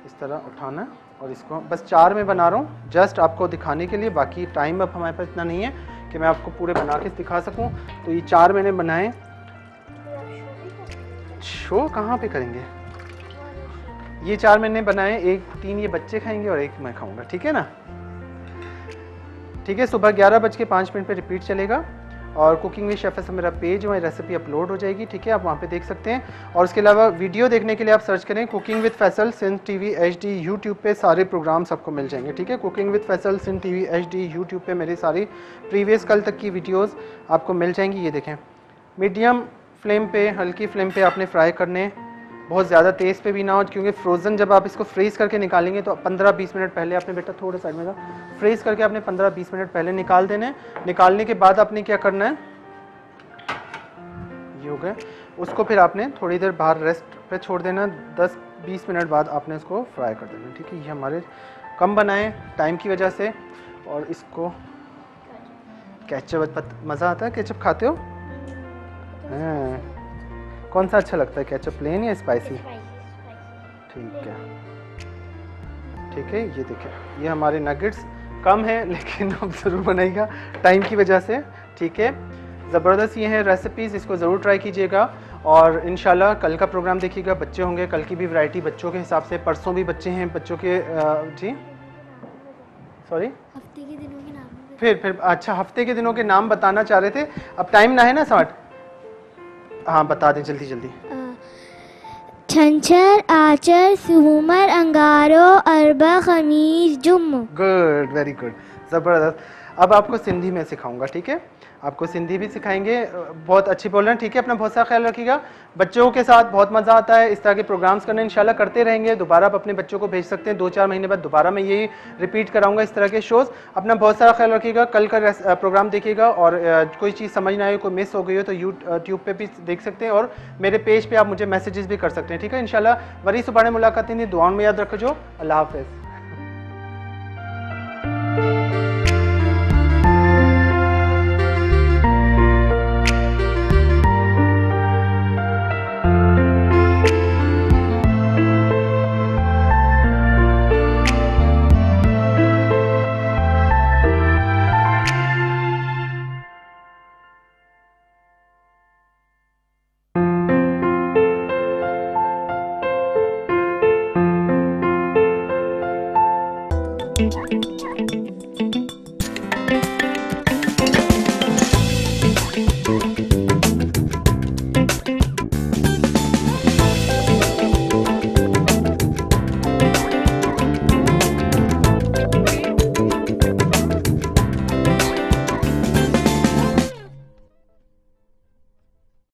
इस तरह उठाना और इसको बस चार में बना रहा हूँ। जस्ट आपको दिखाने के लिए, बाकी टाइम अब हमारे पास इतना नहीं है कि मैं आपको पूरे बना के दिखा सकूँ। तो ये चार मैंने बनाए शो कहाँ पे करेंगे? ये चार मैंने बनाए, एक तीन ये बच्चे खाएँगे और एक मैं खाऊँगा, ठीक है ना? ठीक है, सुबह ग्यारह बज के पाँच मिनट पे रिपीट चलेगा और कुकिंग विद शेफ मेरा पेज वहाँ रेसिपी अपलोड हो जाएगी, ठीक है? आप वहाँ पे देख सकते हैं। और उसके अलावा वीडियो देखने के लिए आप सर्च करें cooking with Faisal Sindh T V H D YouTube पर सारे प्रोग्राम्स आपको मिल जाएँगे, ठीक है? Cooking with Faisal Sindh T V H D YouTube पर मेरी सारी प्रीवियस कल तक की वीडियोज़ आपको मिल जाएँगी, ये देखें। मीडियम फ्लेम पे, हल्की फ्लेम पे आपने फ्राई करने बहुत ज़्यादा तेज़ पे भी ना हो, क्योंकि फ्रोज़न जब आप इसको फ्रीज़ करके निकालेंगे तो 15-20 मिनट पहले आपने बेटा थोड़ा साइड में फ्रीज़ करके आपने 15-20 मिनट पहले निकाल देने निकालने के बाद आपने क्या करना है? ये हो गया उसको फिर आपने थोड़ी देर बाहर रेस्ट पे छोड़ देना 10-20 मिनट बाद आपने इसको फ्राई कर देना ठीक है, ये हमारे कम बनाए टाइम की वजह से। और इसको केचप मज़ा आता है? कैचअप खाते हो? हाँ। कौन सा अच्छा लगता है केचप प्लेन या स्पाइसी ठीक है। ठीक है ये देखिए ये हमारे नगेट्स कम है लेकिन अब ज़रूर बनाएगा टाइम की वजह से ठीक है। ज़बरदस्त ये है रेसिपीज़ इसको ज़रूर ट्राई कीजिएगा। और इन कल का प्रोग्राम देखिएगा बच्चे होंगे कल की भी वैरायटी बच्चों के हिसाब से परसों भी बच्चे हैं बच्चों के आ, जी? सॉरी हफ़्ते के दिनों के नाम। फिर फिर अच्छा हफ़्ते के दिनों के नाम बताना चाह रहे थे। अब टाइम ना है ना साठ? हाँ बता दें जल्दी जल्दी। छंछर आचर सुमर अंगारो अरबा खमीज जुम गुड वेरी गुड ज़बरदस्त। अब आपको सिंधी में सिखाऊँगा ठीक है? आपको सिंधी भी सिखाएँगे। बहुत अच्छी बोल रहे हैं। ठीक है, अपना बहुत सारा ख्याल रखिएगा। बच्चों के साथ बहुत मज़ा आता है। इस तरह के प्रोग्राम्स करने इंशाल्लाह करते रहेंगे। दोबारा आप अपने बच्चों को भेज सकते हैं। दो चार महीने बाद दोबारा मैं यही रिपीट कराऊँगा इस तरह के शोज़ अपना बहुत सारा ख्याल रखिएगा। कल का प्रोग्राम देखिएगा और कोई चीज़ समझ ना आए, कोई मिस हो गई हो तो यूट्यूब पर भी देख सकते हैं और मेरे पेज पर आप मुझे मैसेजेस भी कर सकते हैं। ठीक है इनशाला वरी सुबह मुलाकात दुआओं में याद रखो अल्लाह हाफिज़।